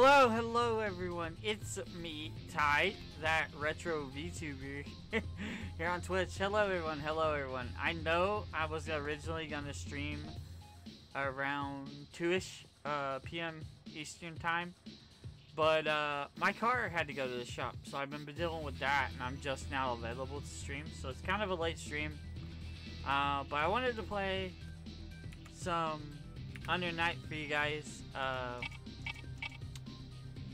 Hello, hello everyone. It's me, Tai, that retro VTuber here on Twitch. Hello everyone, hello everyone. I know I was originally gonna stream around 2ish uh, p.m. Eastern time, but uh, my car had to go to the shop, so I've been dealing with that, and I'm just now available to stream, so it's kind of a late stream. Uh, but I wanted to play some Under Night for you guys. Uh,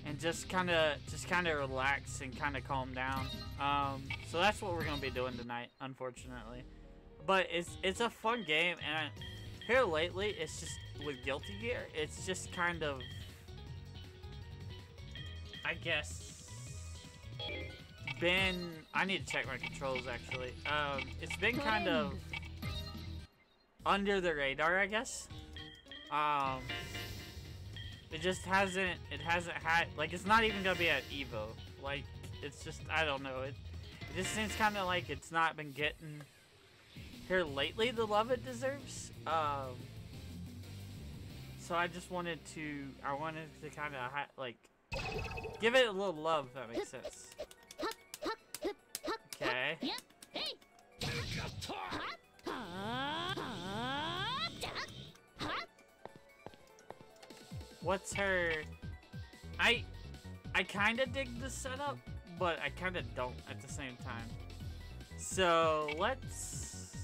and just kind of just kind of relax and kind of calm down. Um, so that's what we're gonna be doing tonight, unfortunately. But it's it's a fun game, and here lately, it's just with Guilty Gear, it's just kind of, I guess, been. I need to check my controls actually. Um, it's been kind of under the radar, I guess. Um, it just hasn't, it hasn't had, like, it's not even gonna be at EVO. Like, it's just, I don't know, it, it just seems kind of like it's not been getting here lately the love it deserves. Um, so I just wanted to, I wanted to kind of, like, give it a little love, if that makes sense. Okay. What's her... I... I kind of dig the setup, but I kind of don't at the same time. So, let's...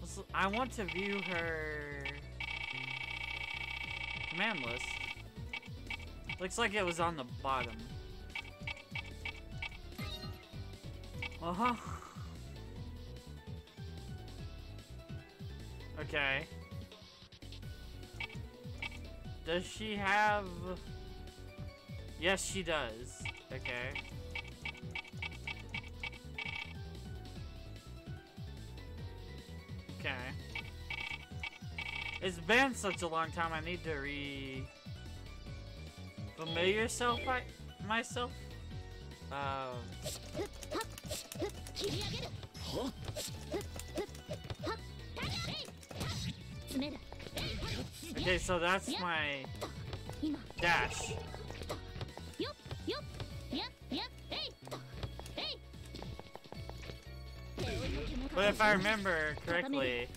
let's... I want to view her... Command list. Looks like it was on the bottom. Uh-huh. Okay. Does she have... Yes, she does. Okay. Okay. It's been such a long time, I need to re... Familiar yourself, I, myself? Um... Okay, so that's my dash. But if I remember correctly,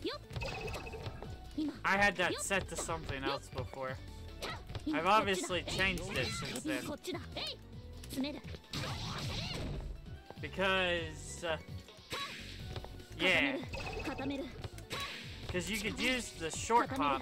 I had that set to something else before. I've obviously changed it since then. Because, uh, yeah. Because you could use the short hop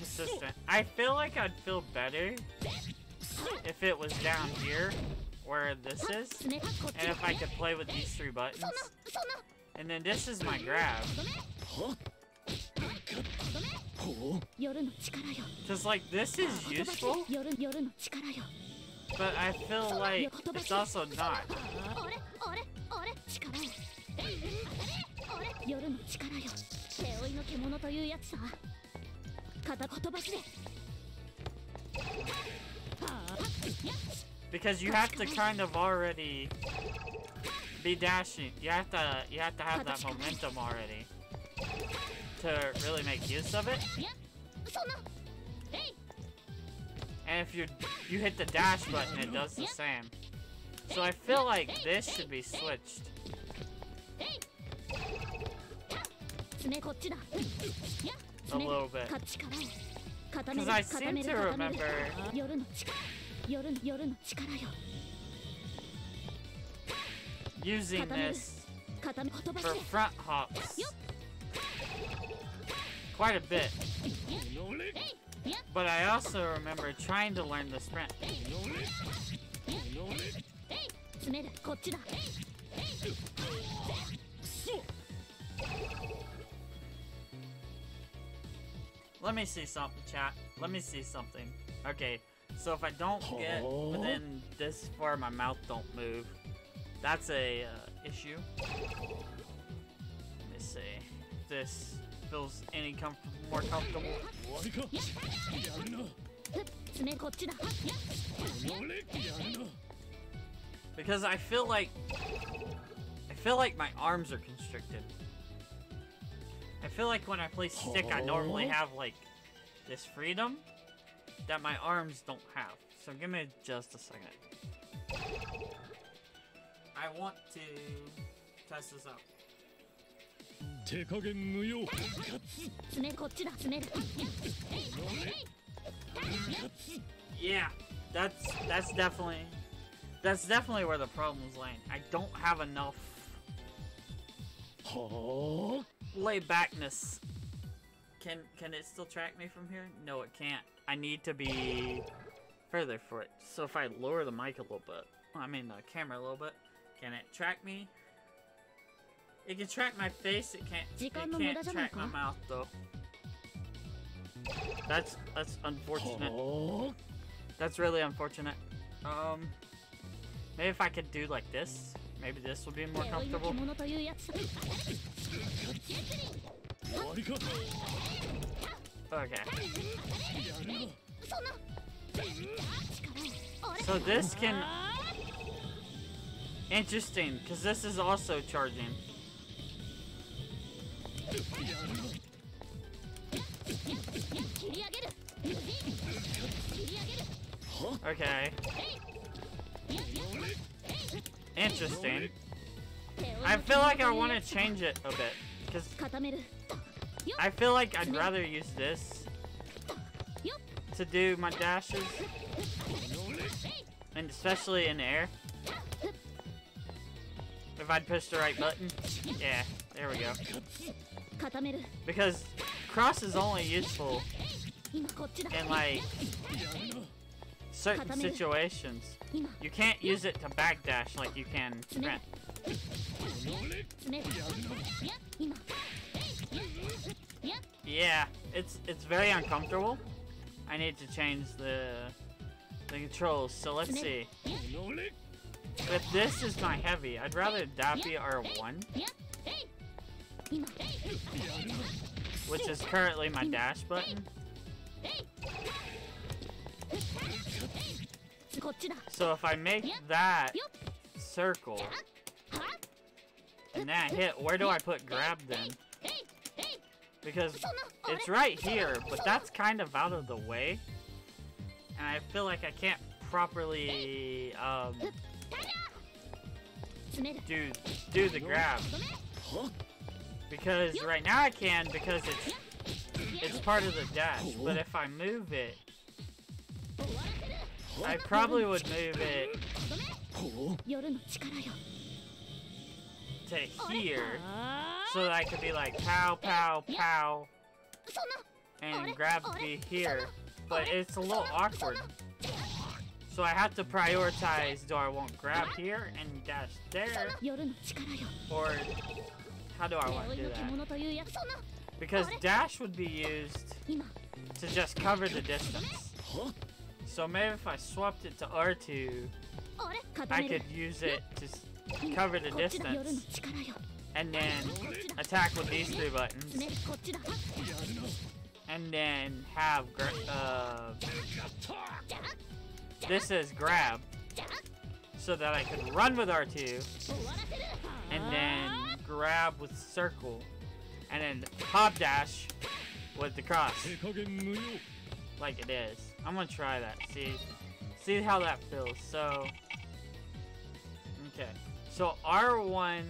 inconsistent. I feel like I'd feel better if it was down here, where this is, and if I could play with these three buttons. And then this is my grab. Cause like, this is useful, but I feel like it's also not. Because you have to kind of already be dashing. You have to you have to have that momentum already to really make use of it. And if you you hit the dash button, it does the same. So I feel like this should be switched. A little bit. Because I seem to remember. using this for front hops. Quite a bit. But I also remember trying to learn the sprint. Let me see something, chat. Let me see something. Okay, so if I don't get oh. within this far, my mouth don't move. That's a uh, issue. Let me see. If this feels any com more comfortable. Because I feel like... I feel like my arms are constricted. I feel like when I play stick, I normally Huh? have like this freedom that my arms don't have. So give me just a second. I want to test this out. 手加減無用ガッツ爪こっちだ爪このれガッツ Yeah, that's that's definitely that's definitely where the problem's laying. I don't have enough Laybackness. Can can it still track me from here? No, it can't. I need to be further for it. So if I lower the mic a little bit, I mean the camera a little bit, can it track me? It can track my face. It can't. It can't track my mouth though. That's that's unfortunate. That's really unfortunate. Um, maybe if I could do like this. Maybe this will be more comfortable. Okay. So this can... Interesting, because this is also charging. Okay. Interesting. I feel like I want to change it a bit. Because I feel like I'd rather use this to do my dashes. And especially in air. If I'd push the right button. Yeah, there we go. Because cross is only useful in like certain situations. You can't use it to backdash like you can sprint. Yeah, it's it's very uncomfortable. I need to change the the controls, so let's see. If this is my heavy, I'd rather that be R1. Which is currently my dash button. So if I make that circle and that hit, where do I put grab then? Because it's right here, but that's kind of out of the way. And I feel like I can't properly um, do, do the grab. Because right now I can because it's it's part of the dash, but if I move it, oh, I probably would move it to here so that I could be like pow, pow, pow and grab me here. But it's a little awkward. So I have to prioritize do I want grab here and dash there? Or how do I want to do that? Because dash would be used to just cover the distance. So maybe if I swapped it to R2, I could use it to cover the distance. And then attack with these three buttons. And then have uh, this is grab. So that I could run with R2. And then grab with circle. And then hop dash with the cross. Like it is. I'm gonna try that. See, see how that feels. So, okay. So R1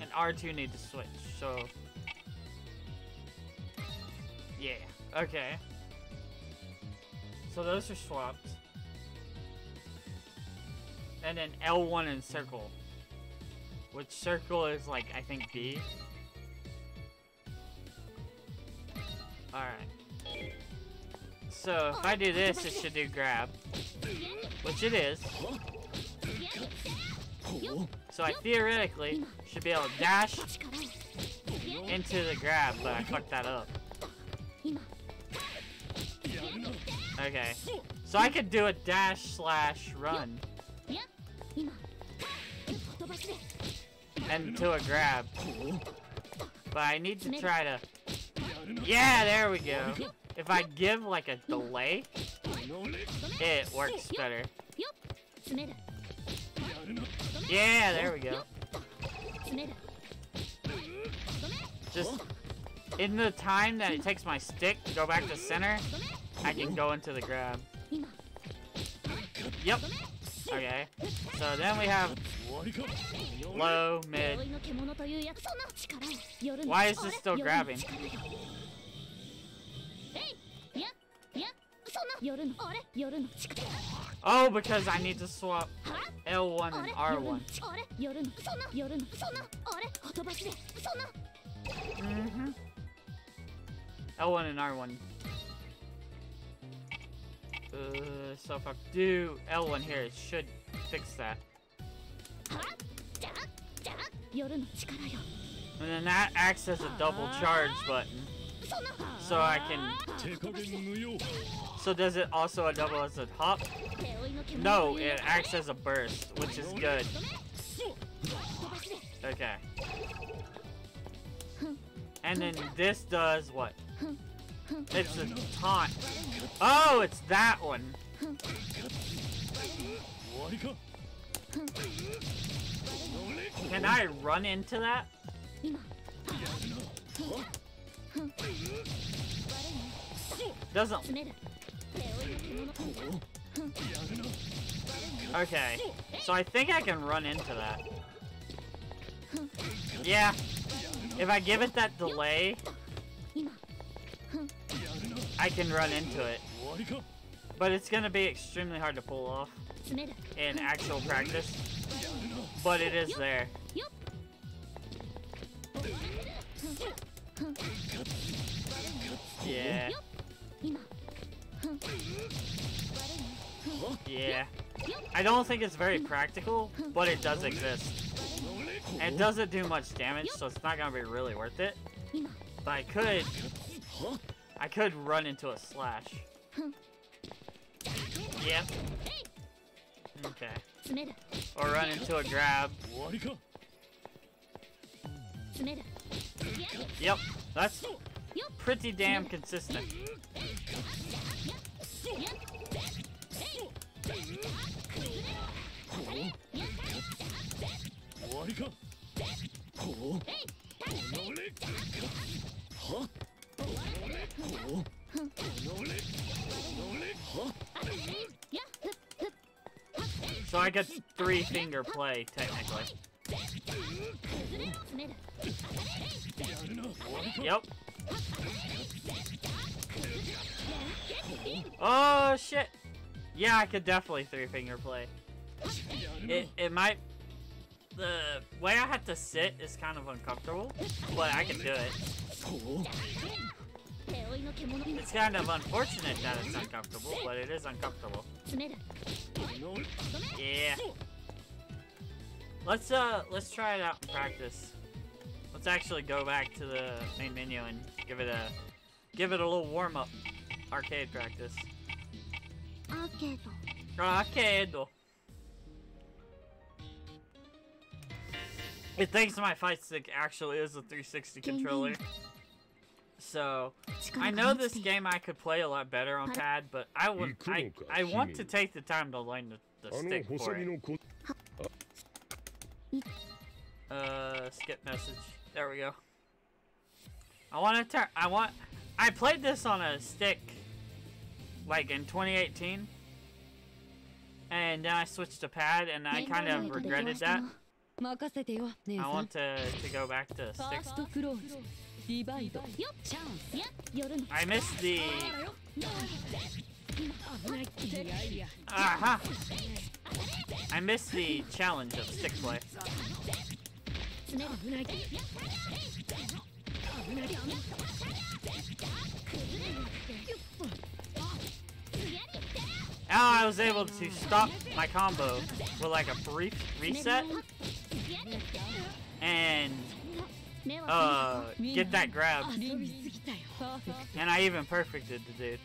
and R2 need to switch. So, yeah. Okay. So those are swapped. And then L1 and circle. Which circle is like, I think B. Alright. So if I do this, it should do grab. Which it is. So I theoretically should be able to dash into the grab, but I fucked that up. Okay. So I could do a dash slash run. And to a grab. But I need to try to... Yeah, there we go. If I give like a delay, it works better. Yeah, there we go. Just in the time that it takes my stick to go back to center, I can go into the grab. Yep. Okay. So then we have low, mid. Why is this still grabbing? Oh, because I need to swap L1 and R1. Mm hmm L1 and R1. Uh, so if I do L1 here, it should fix that. And then that acts as a double charge button. So I can... So does it also double as a hop? No, it acts as a burst, which is good. Okay. And then this does what? It's a taunt. Oh, it's that one. Can I run into that? Doesn't... Okay. So I think I can run into that. Yeah. If I give it that delay, I can run into it. But it's gonna be extremely hard to pull off in actual practice. But it is there yeah. Yeah. I don't think it's very practical, but it does exist. It doesn't do much damage, so it's not gonna be really worth it. But I could... I could run into a slash. Yep. Okay. Or run into a grab. Yep, that's pretty damn consistent. So I get three finger play, technically. Yep. Oh, shit. Yeah, I could definitely three-finger play. It, it might... The way I have to sit is kind of uncomfortable, but I can do it. It's kind of unfortunate that it's uncomfortable, but it is uncomfortable. Yeah. Let's uh, let's try it out in practice. Let's actually go back to the main menu and give it a, give it a little warm up, arcade practice. Arcade. Arcade. It thinks my fight stick actually is a 360 controller. So, I know this game I could play a lot better on pad, but I would I, I want to take the time to learn the, the stick for it. Uh, skip message. There we go. I want to turn. I want. I played this on a stick, like in 2018, and then I switched to pad, and I kind of regretted that. I want to to go back to sticks. I missed the Aha! I missed the challenge of stick play. Now ah, I was able to stop my combo with like a brief reset and uh, get that grab. And I even perfected the dude.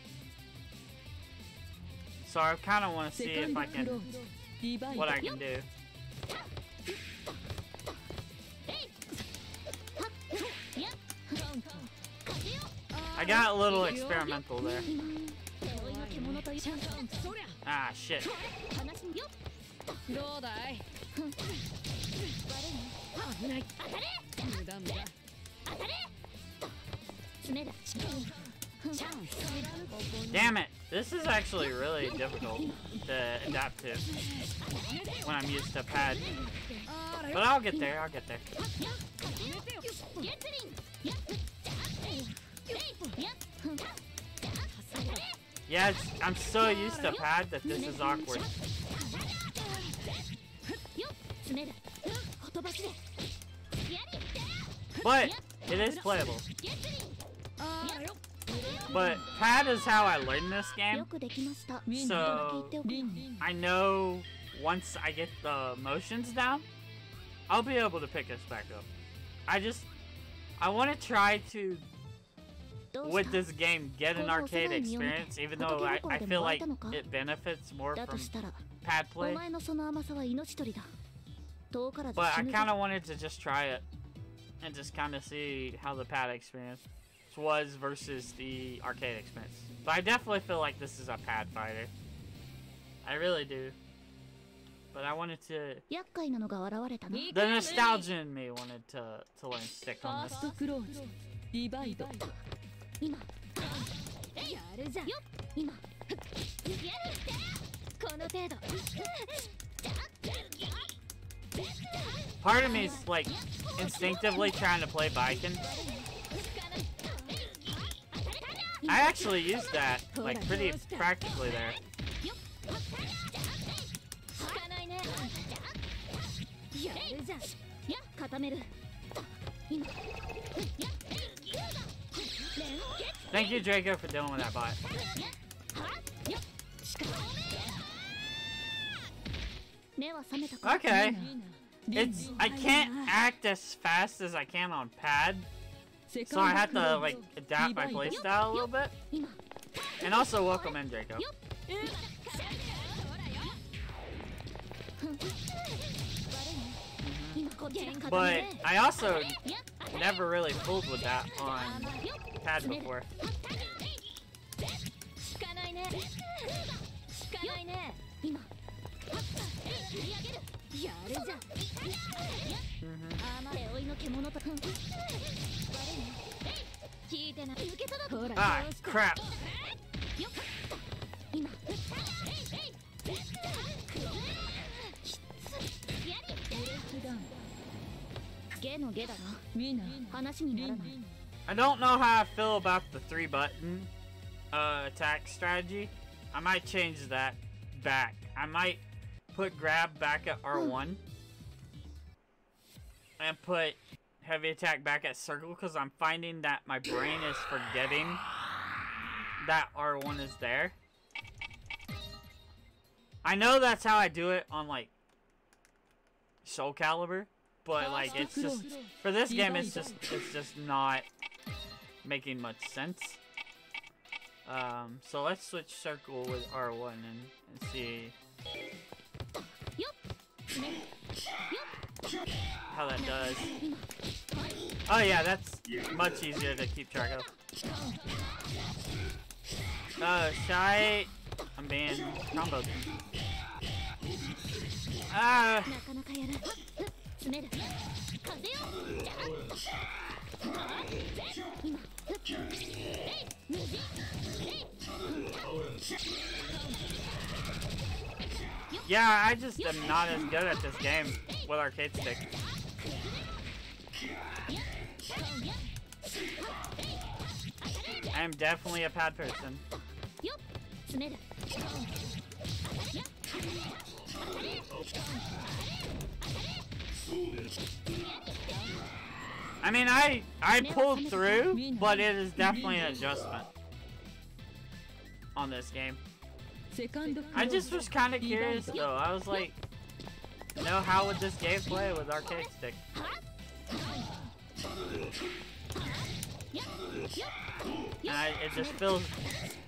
So I kind of want to see if I can, what I can do. I got a little experimental there. Ah, shit. Damn it! This is actually really difficult to adapt to when I'm used to pad. But I'll get there, I'll get there. Yeah, I'm so used to pad that this is awkward. But, it is playable. But pad is how I learned this game. So I know once I get the motions down, I'll be able to pick us back up. I just I want to try to with this game get an arcade experience, even though I, I feel like it benefits more from pad play. But I kind of wanted to just try it and just kind of see how the pad experience was versus the arcade expense. But I definitely feel like this is a pad fighter. I really do. But I wanted to... The nostalgia in me wanted to, to learn stick on this. Part of me is like instinctively trying to play Biken, I actually used that, like, pretty practically there. Thank you, Draco, for dealing with that bot. Okay. It's I can't act as fast as I can on pad, so I had to like adapt my playstyle a little bit. And also welcome in, Jacob. But I also never really fooled with that on pad before. 効かないね効かないね今振り上げるやるじゃん hmm 甘い追いの獣と悪いね聞いてな受け取ろうほら Ah, crap. 今ゲのゲだろみんな話にならない I don't know how I feel about the three button uh, attack strategy. I might change that back. I might put grab back at R1 and put heavy attack back at circle because I'm finding that my brain is forgetting that R1 is there. I know that's how I do it on like Soul Calibur, but like it's just for this game it's just it's just not making much sense. Um, so let's switch circle with R1 and, and see how that does. Oh yeah, that's much easier to keep track of. Oh, shy. I'm being comboed. Ah, yeah, I just am not as good at this game with arcade stick. I am definitely a pad person. I mean, I I pulled through, but it is definitely an adjustment on this game. I just was kind of curious though. I was like, you know, how would this game play with arcade stick? I, it just feels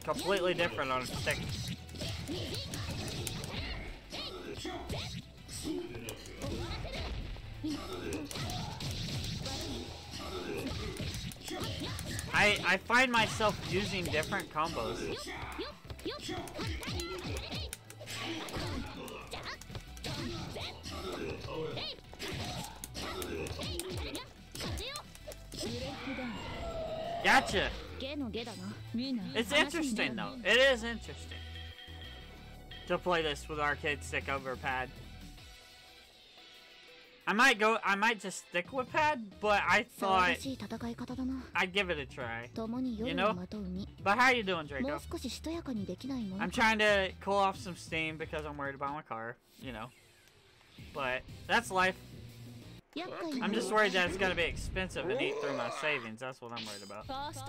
completely different on a stick. I I find myself using different combos. Gotcha. It's interesting though. It is interesting to play this with arcade stick over pad. I might go. I might just stick with pad, but I thought I'd give it a try. You know. But how you doing, Draco? I'm trying to cool off some steam because I'm worried about my car. You know. But that's life. I'm just worried that it's gonna be expensive and eat through my savings. That's what I'm worried about. First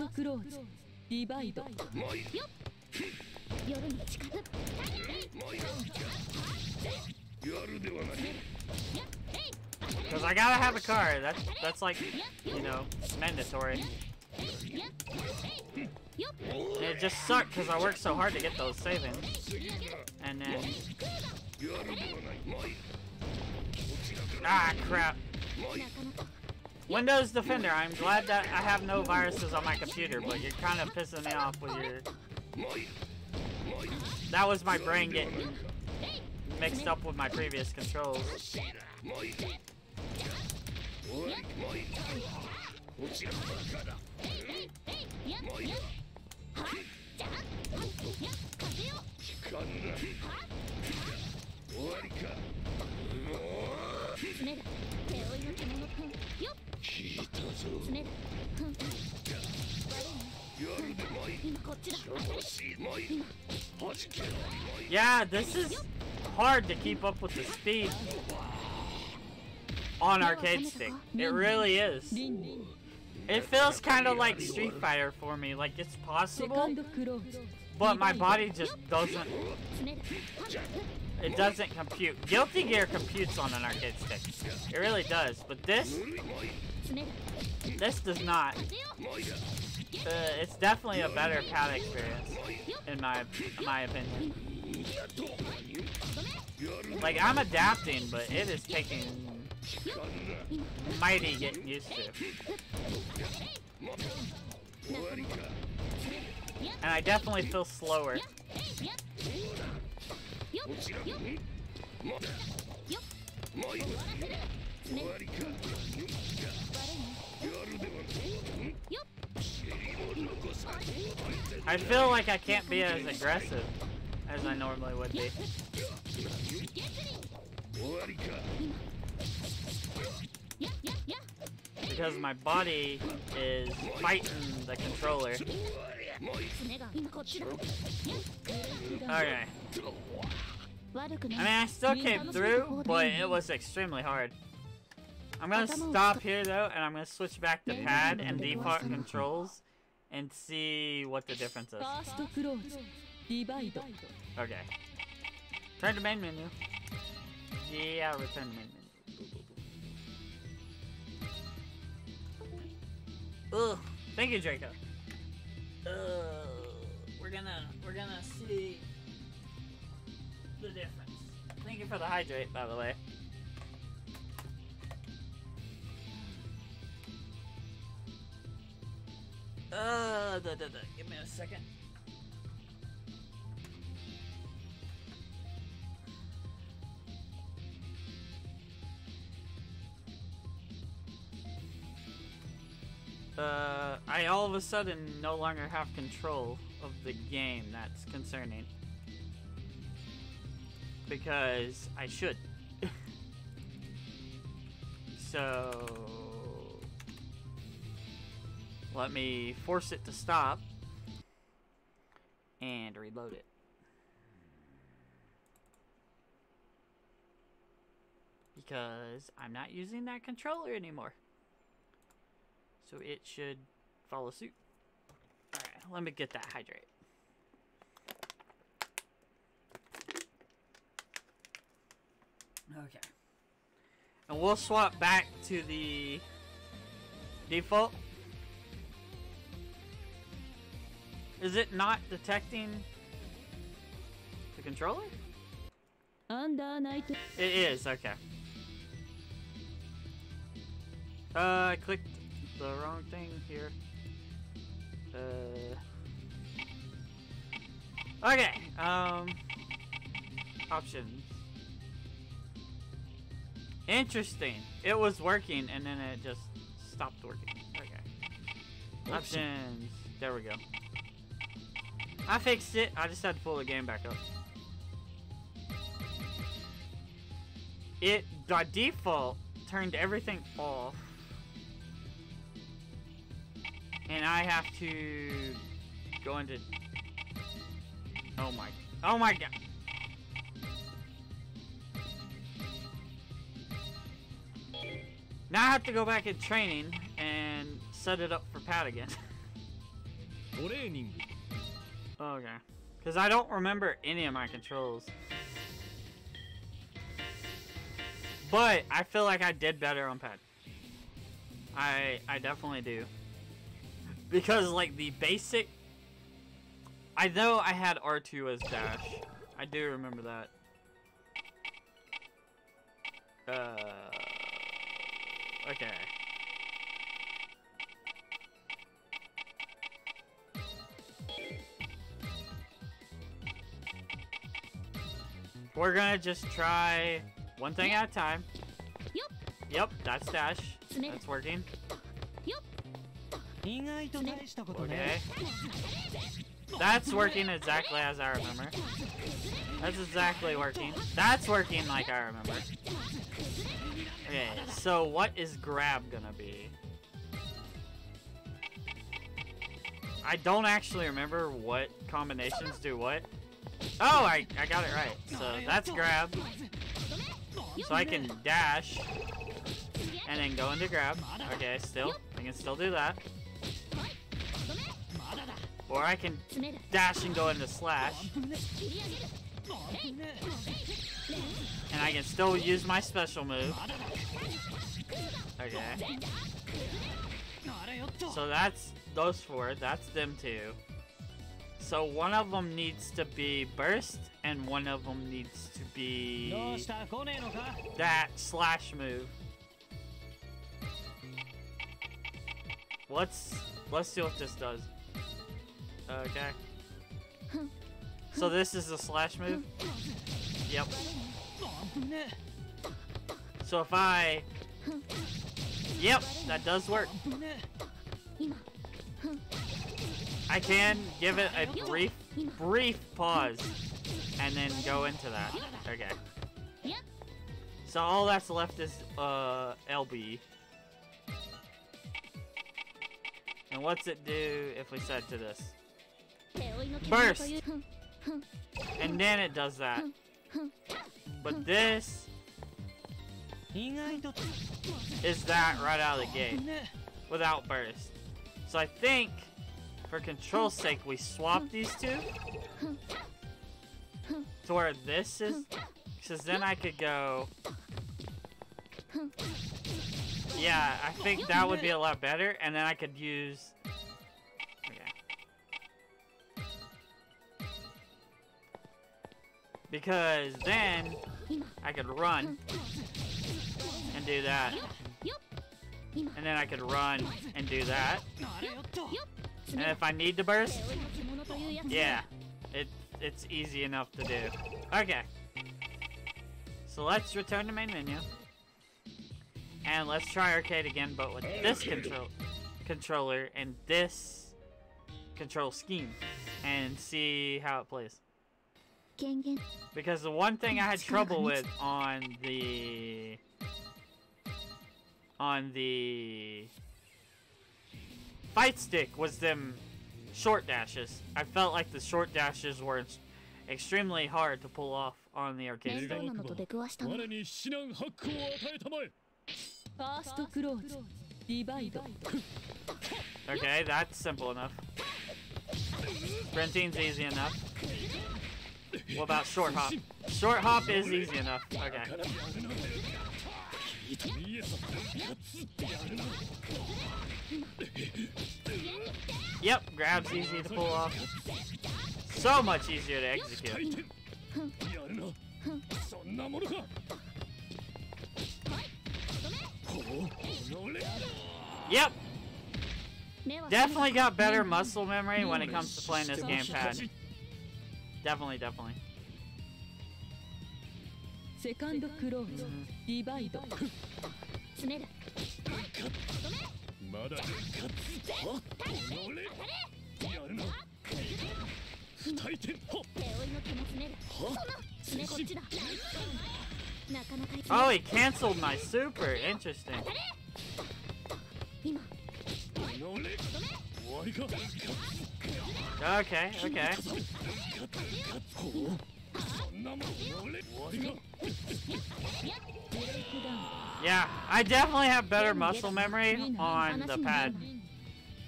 Because I gotta have a car. That's that's like you know mandatory. And it just sucked because I worked so hard to get those savings, and then. Ah, crap. Windows Defender, I'm glad that I have no viruses on my computer, but you're kind of pissing me off with your... That was my brain getting mixed up with my previous controls. Yeah, this is hard to keep up with the speed on arcade stick. It really is. It feels kind of like Street Fighter for me. Like, it's possible, but my body just doesn't it doesn't compute. Guilty Gear computes on an arcade stick. It really does, but this... This does not. Uh, it's definitely a better pad experience, in my, in my opinion. Like, I'm adapting, but it is taking mighty getting used to. And I definitely feel slower. I feel like I can't be as aggressive as I normally would be. Because my body is fighting the controller. All right. I mean, I still came through, but it was extremely hard. I'm gonna stop here though, and I'm gonna switch back to pad and depart controls, and see what the difference is. Okay. Turn to main menu. Yeah, return to main menu. Ugh. Thank you, Draco. Ugh. We're gonna, we're gonna see the difference. Thank you for the hydrate, by the way. Uh, da, da, da. give me a second. Uh, I all of a sudden no longer have control of the game. That's concerning. Because I should. so. Let me force it to stop. And reload it. Because I'm not using that controller anymore. So it should follow suit. Alright, let me get that hydrate. Okay. And we'll swap back to the default. Is it not detecting the controller? It is, okay. Uh, I clicked the wrong thing here. Uh, okay, um, options. Interesting. It was working and then it just stopped working. Okay. Options. There we go. I fixed it. I just had to pull the game back up. It, by default, turned everything off. And I have to go into... Oh my... Oh my god! Now I have to go back in training and set it up for pad again. Training. okay. Because I don't remember any of my controls. But I feel like I did better on pad. I, I definitely do. Because, like, the basic... I know I had R2 as dash. I do remember that. Uh... Okay. We're gonna just try one thing at a time. Yep, Yep. that's dash. That's working. Okay. That's working exactly as I remember. That's exactly working. That's working like I remember. Okay, so what is grab gonna be? I don't actually remember what combinations do what. Oh, I, I got it right. So that's grab. So I can dash and then go into grab. Okay, still. I can still do that. Or I can dash and go into slash. And I can still use my special move. Okay. So that's those four. That's them two. So one of them needs to be burst, and one of them needs to be that slash move. Let's let's see what this does. Okay. So this is a slash move? Yep. So if I... Yep, that does work. I can give it a brief, brief pause and then go into that. Okay. So all that's left is uh, LB. And what's it do if we set to this? Burst! And then it does that. But this is that right out of the gate without burst. So I think for control's sake we swap these two to where this is because then I could go yeah I think that would be a lot better and then I could use Because then I could run and do that. And then I could run and do that. And if I need to burst, yeah, it, it's easy enough to do. Okay. So let's return to main menu. And let's try arcade again, but with this control controller and this control scheme. And see how it plays. Because the one thing I had trouble with on the on the fight stick was them short dashes. I felt like the short dashes were extremely hard to pull off on the arcade stick. Okay, that's simple enough. Sprinting's easy enough. What about short hop? Short hop is easy enough. Okay. Yep, grab's easy to pull off. So much easier to execute. Yep, Definitely got better muscle memory when it comes to playing this gamepad. Definitely, definitely. Second close. Divide. Oh, he canceled my super. Interesting. Okay, okay. Yeah, I definitely have better muscle memory on the pad.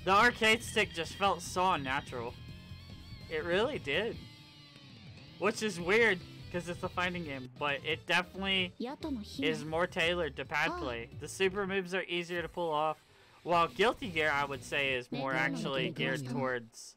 The arcade stick just felt so unnatural. It really did. Which is weird, because it's a fighting game, but it definitely is more tailored to pad play. The super moves are easier to pull off, while Guilty Gear, I would say, is more actually geared towards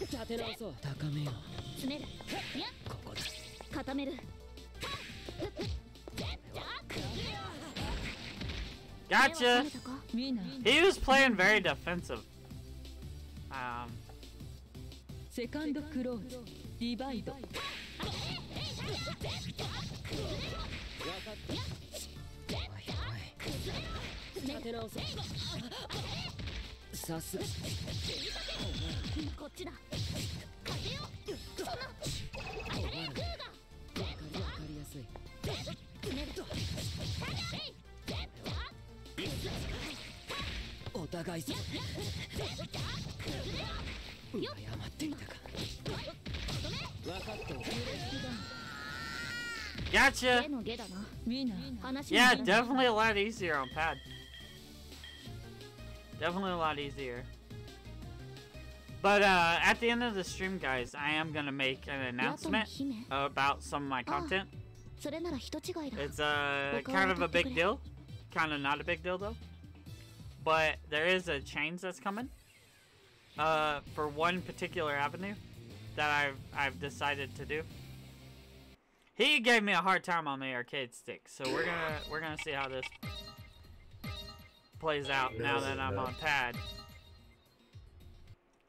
立て直そう高めよ詰めるここだ固めるガ He was playing very defensive. Um. さすがこっちだわかりわかりやすい詰めるお互いさ謝っていたか分かったよ gotcha! 手の下だなウィナー話に Yeah, ならない definitely a lot easier on pad. Definitely a lot easier. But uh, at the end of the stream, guys, I am going to make an announcement about some of my ah. content. It's uh, kind of a big deal. Kind of not a big deal, though. But there is a change that's coming uh, for one particular avenue that I've, I've decided to do. He gave me a hard time on the arcade stick, so we're gonna we're gonna see how this plays out now that I'm on pad.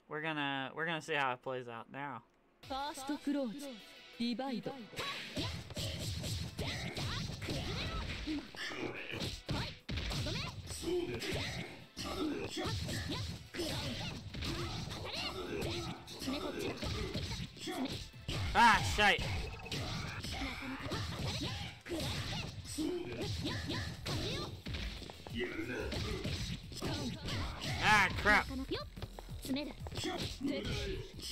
We're gonna we're gonna see how it plays out now. Divide. Ah, shite! Ah, crap.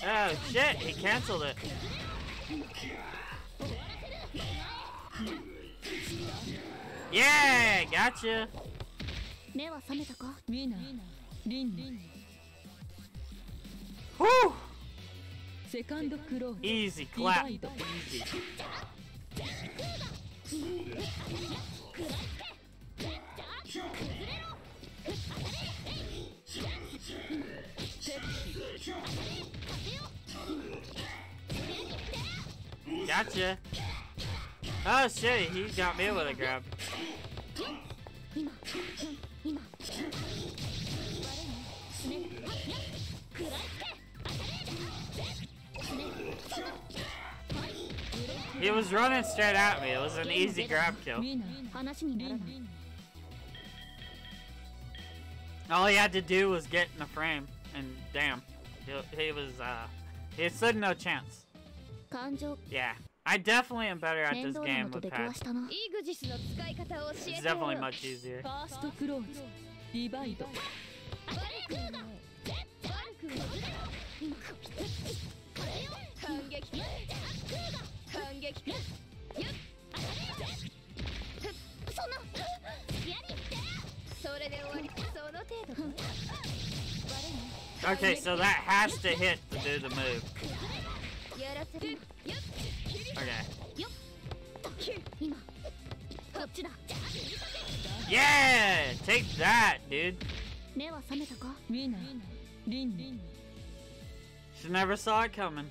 Oh, shit, he canceled it. Yeah, gotcha. Whew. Easy clap. Easy. Gotcha. Oh shit, he got me with a grab. He was running straight at me. It was an easy grab kill. All he had to do was get in the frame, and damn, he, he was, uh, he stood no chance. Yeah. I definitely am better at this game with pad. It's definitely much easier. Okay, so that has to hit to do the move. Okay. Yeah! Take that, dude! She never saw it coming.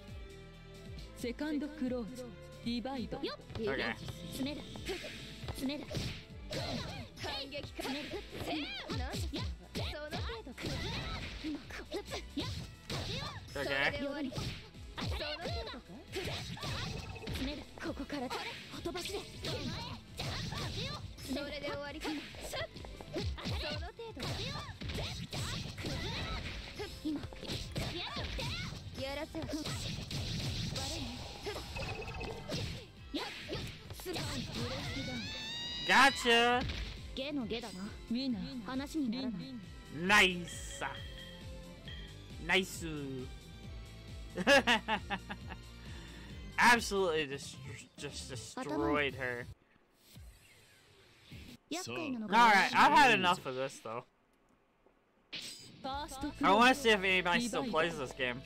Okay. Okay. ここからほとばしでそれで終わりかその程度今やらせはガチュゲのゲだな話にならない Nice! Nice! Absolutely just, just destroyed her. So. Alright, I've had enough of this though. I want to see if anybody still plays this game.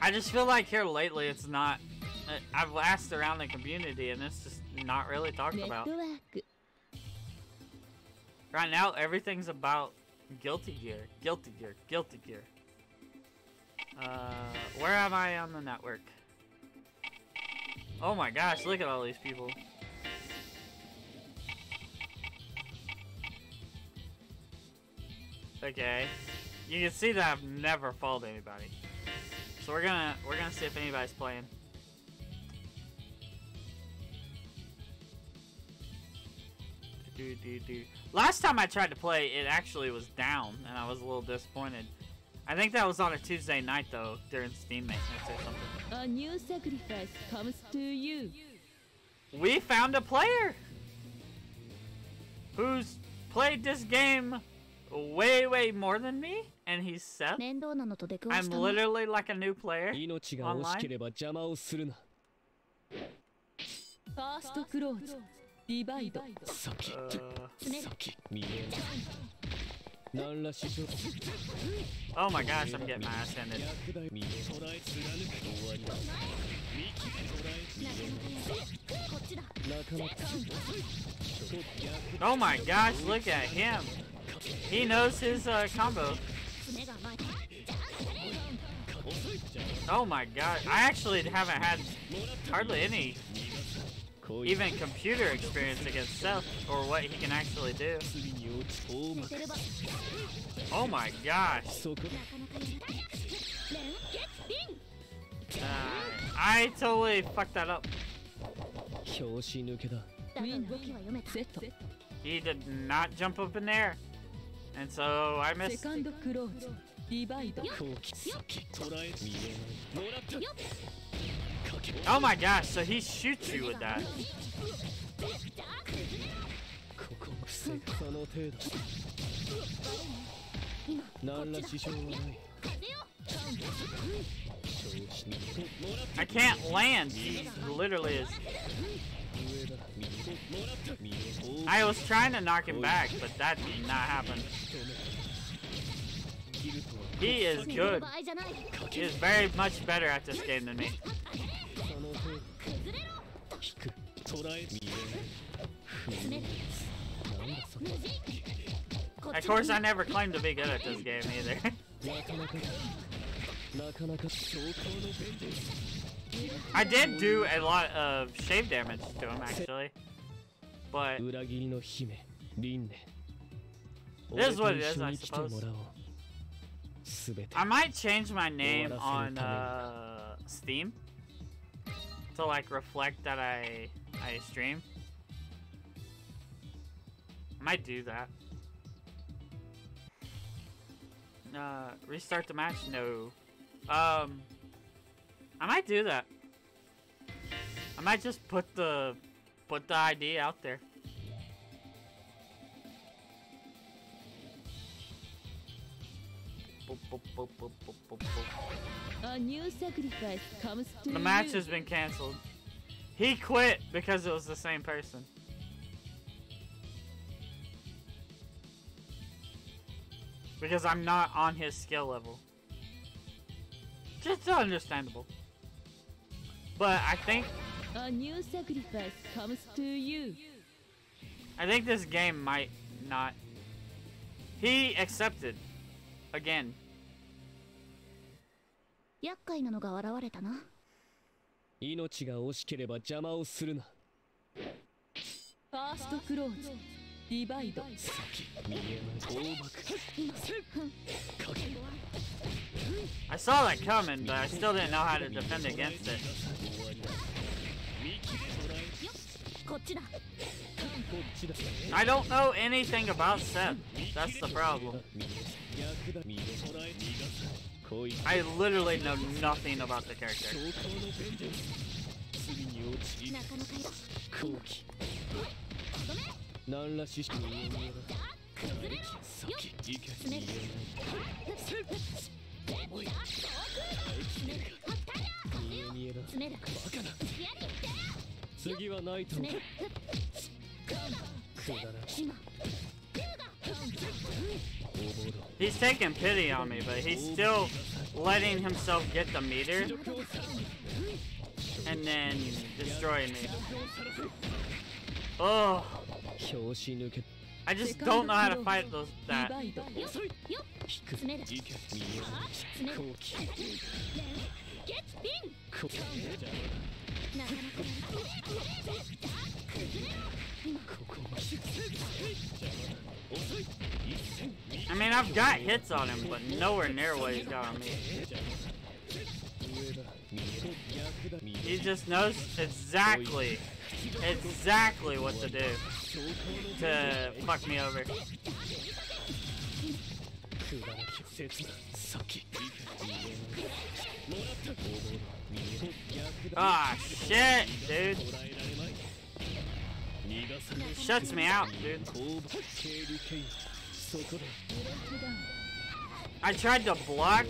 I just feel like here lately it's not... Uh, I've asked around the community and it's just not really talked about. Right now, everything's about Guilty Gear, Guilty Gear, Guilty Gear. Uh, where am I on the network? Oh my gosh, look at all these people. Okay. You can see that I've never followed anybody. So we're gonna we're gonna see if anybody's playing. Do do do. Last time I tried to play, it actually was down, and I was a little disappointed. I think that was on a Tuesday night, though, during Steam maintenance or something. A new sacrifice comes to you. We found a player! Who's played this game way, way more than me, and he's Seth. I'm literally like a new player online. First close. しければ邪魔をするなファーストクローズディバイド先 Uh, 先見えない何ら支障 oh my gosh, I'm getting my ass handed. 役だ見え捉え貫く終わりだ見切れ捉え見えこっちだ仲間と逆 Oh my gosh, look at him. He knows his uh, combo. 爪が甘い Oh my god, I actually haven't had hardly any こいつ even computer experience against Seth or what he can actually do. Oh my gosh! Uh, I totally fucked that up. He did not jump up in there. And so I missed. Oh my gosh, so he shoots you with that. I can't land. He literally is. I was trying to knock him back, but that did not happen. He is good. He is very much better at this game than me. Of course, I never claimed to be good at this game either. I did do a lot of shave damage to him, actually. But... This is what it is, I suppose. I might change my name on uh, Steam to like reflect that I I stream. I might do that. Uh, restart the match? No. Um, I might do that. I might just put the put the ID out there. A new sacrifice comes to The match has been canceled. He quit because it was the same person. Because I'm not on his skill level. Just understandable. But I think A new sacrifice comes to you. I think this game might not. He accepted. Again. 厄介なのが現れたな命が惜しければ邪魔をするなファーストクローズディバイド見えない大爆影 I saw that coming, but I still didn't know how to defend against it. こっちだこっちだ I don't know anything about Seth. That's the problem. I literally know nothing about the character. He's taking pity on me, but he's still letting himself get the meter. And then destroying me. Oh. I just don't know how to fight those that. バイド遅いよっ引くつねる事件見えない後期ゲッピンこ邪魔だなかなかここまで邪魔だ遅い一戦 I mean, I've got hits on him, but nowhere near what he's got on me. 上だ見え逆だ見 He え just knows exactly, exactly what to do 強行の to fuck me over. Ah, oh, shit, dude. Shuts me out, dude. I tried to block,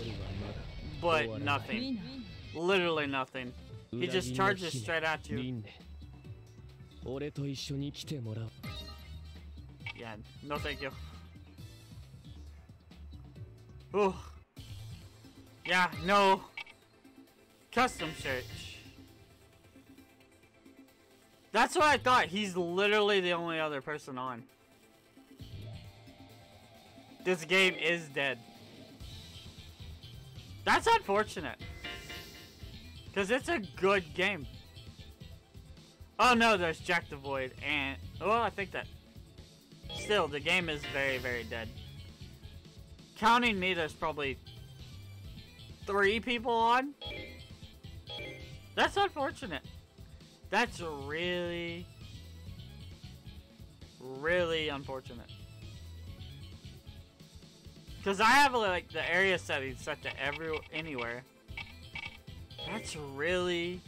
but nothing. Literally nothing. He just charges straight at you. Yeah, no thank you. Yeah, no. Custom search. That's what I thought. He's literally the only other person on. This game is dead. That's unfortunate. Because it's a good game. Oh no, there's Jack the Void and... Well, I think that... Still, the game is very, very dead. Counting me, there's probably... Three people on? That's unfortunate. That's really... Really unfortunate. Because I have like the area settings set to every anywhere. That's really,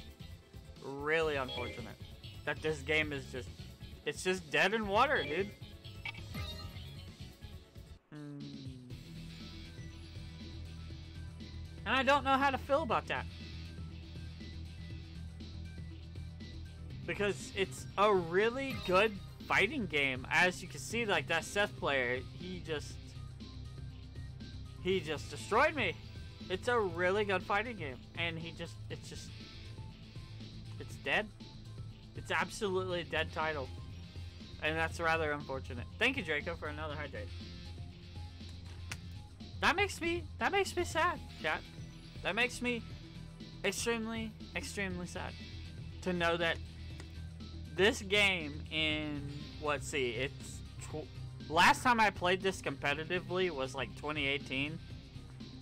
really unfortunate. That this game is just, it's just dead in water, dude. Hmm. And I don't know how to feel about that. Because it's a really good fighting game. As you can see, like that Seth player, he just he just destroyed me. It's a really good fighting game, and he just it's just it's dead. It's absolutely a dead title, and that's rather unfortunate. Thank you, Draco, for another hydrate. That makes me that makes me sad, chat. That makes me extremely extremely sad to know that this game in let's see, it's last time I played this competitively was like 2018.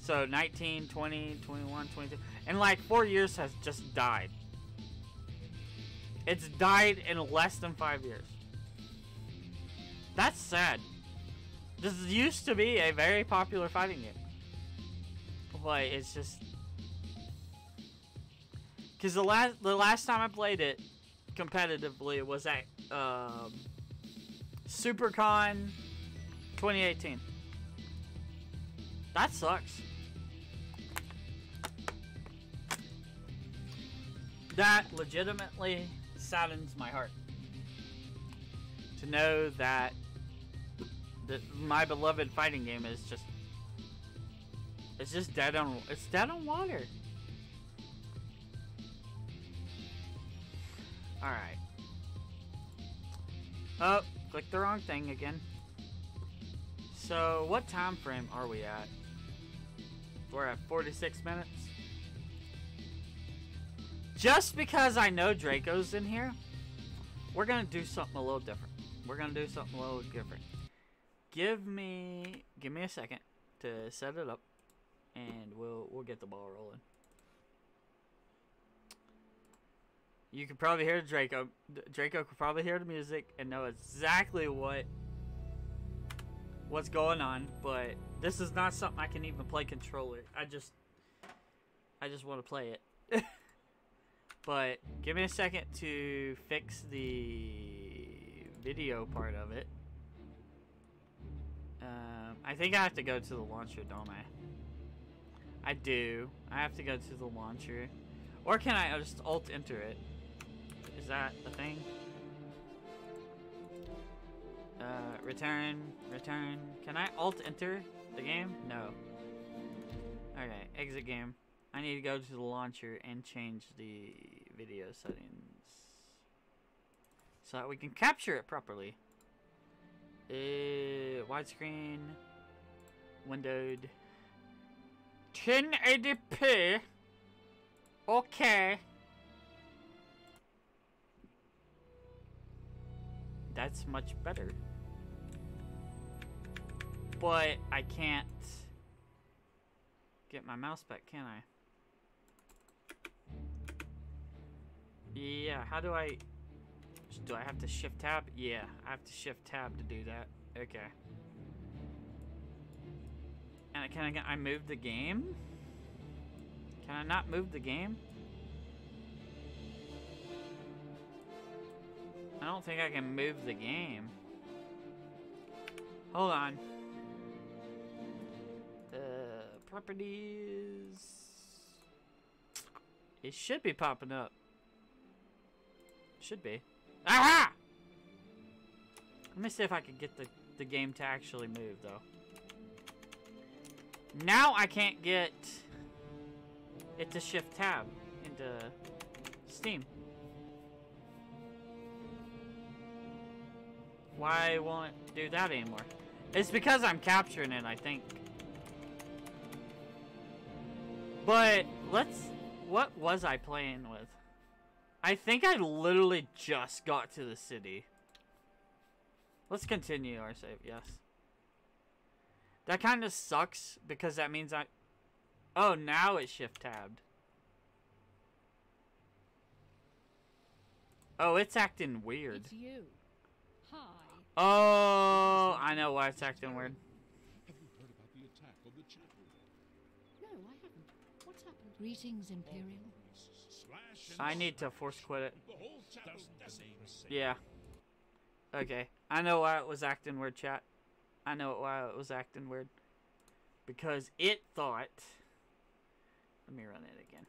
So 19, 20, 21, 22. And like four years has just died. It's died in less than five years. That's sad. This used to be a very popular fighting game. But it's just. Because the last, the last time I played it competitively was at um, SuperCon 2018. That sucks. That legitimately saddens my heart. To know that that my beloved fighting game is just It's just dead on. It's dead on water. All right. Oh, click the wrong thing again. So, what time frame are we at? We're at 46 minutes. Just because I know Draco's in here, we're gonna do something a little different. We're gonna do something a little different. Give me, give me a second to set it up, and we'll we'll get the ball rolling. You can probably hear Draco. Draco could probably hear the music and know exactly what what's going on, but this is not something I can even play controller. I just I just want to play it. but give me a second to fix the video part of it. Um, I think I have to go to the launcher, don't I? I do. I have to go to the launcher. Or can I just alt enter it? That the thing? Uh, return, return. Can I alt enter the game? No. Okay, exit game. I need to go to the launcher and change the video settings. So that we can capture it properly. Uh, widescreen, windowed, 1080p. Okay. That's much better. But I can't get my mouse back, can I? Yeah, how do I... Do I have to shift tab? Yeah, I have to shift tab to do that. Okay. And I, can I, I move the game? Can I not move the game? I don't think I can move the game. Hold on. Uh, properties. It should be popping up. Should be. Aha! Let me see if I can get the, the game to actually move, though. Now I can't get it to shift tab into Steam. Why won't it do that anymore? It's because I'm capturing it, I think. But, let's... What was I playing with? I think I literally just got to the city. Let's continue our save, yes. That kind of sucks, because that means I... Oh, now it's shift-tabbed. Oh, it's acting weird. It's you. Hi. Oh, I know why it's acting weird. Have you heard about the attack on the chapel? No, I haven't. What's happened? Greetings, Imperial. I need to force quit it. Yeah. Okay. I know why it was acting weird, chat. I know why it was acting weird. Because it thought... Let me run it again.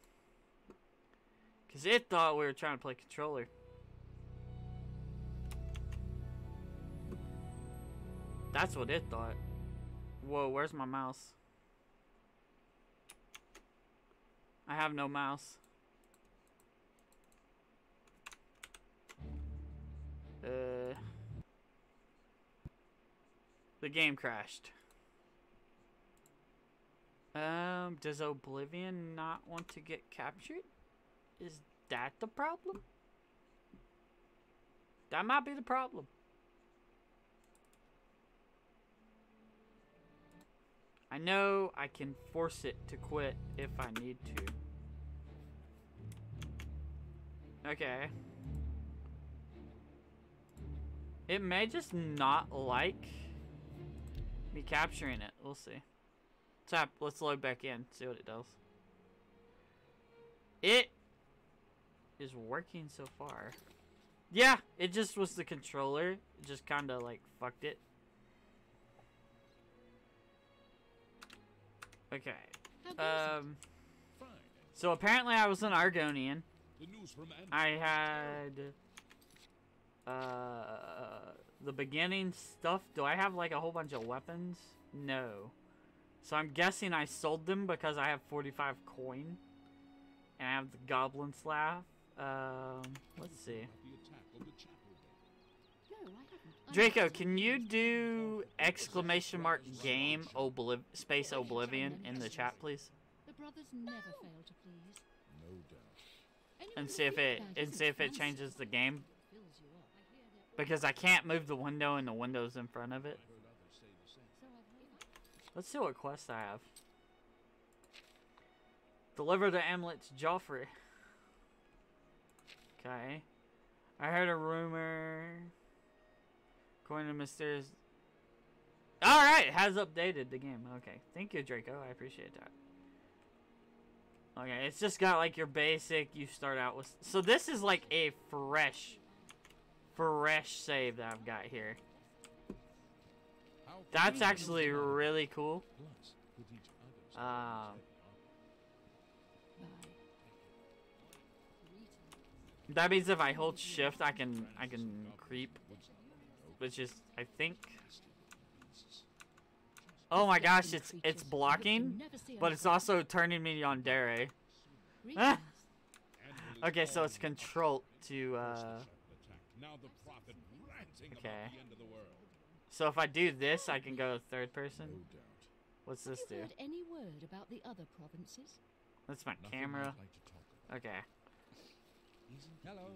Because it thought we were trying to play controller. That's what it thought. Whoa, where's my mouse? I have no mouse. Uh, the game crashed. Um, does Oblivion not want to get captured? Is that the problem? That might be the problem. I know I can force it to quit if I need to. Okay. It may just not like me capturing it. We'll see. Tap. Let's load back in. See what it does. It is working so far. Yeah, it just was the controller. It just kind of like fucked it. Okay. How Um. So apparently I was an Argonian. The news from I had uh the beginning stuff. Do I have like a whole bunch of weapons? No. So I'm guessing I sold them because I have 45 coin. And I have the Goblin Slav. Um, let's see. No, I haven't. Draco, can you do exclamation mark game obliv space oblivion in the chat, please? The brothers never fail to please. No doubt. And see if it and see if it changes the game fills you up. I hear they're because I can't move the window and the window's in front of it. so I've heard. Let's see what quest I have. Deliver the amulet to Jauffre. Okay. I heard a rumor. According to Mysterious. Alright, has updated the game. Okay. Thank you, Draco. I appreciate that. Okay, it's just got like your basic, you start out with. So this is like a fresh, fresh save that I've got here. That's actually really cool. Plus, with each other's Um, That means if I hold shift, I can I can creep, which is I think. Oh my gosh, it's it's blocking, but it's also turning me on Dare. Ah! Okay, so it's control to. uh... Now the prophet ranting Okay. about the end of the world. So if I do this, I can go third person. What's this do? heard any word about the other provinces? That's my camera. I'd like to talk about. Okay. Hello.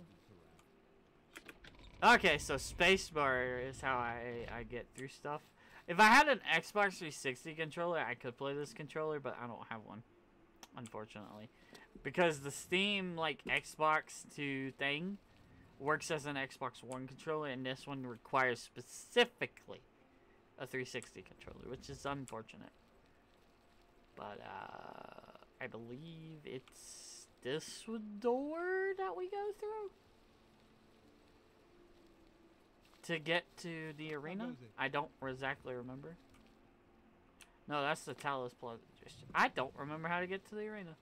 Okay, so spacebar is how I I get through stuff. If I had an Xbox 360 controller, I could play this controller, but I don't have one, unfortunately, because the Steam like Xbox 2 thing works as an Xbox One controller, and this one requires specifically a 360 controller, which is unfortunate. But uh, I believe it's this door that we go through to get to the arena? I don't exactly remember. No, that's the Talos Plaza I don't remember how to get to the arena.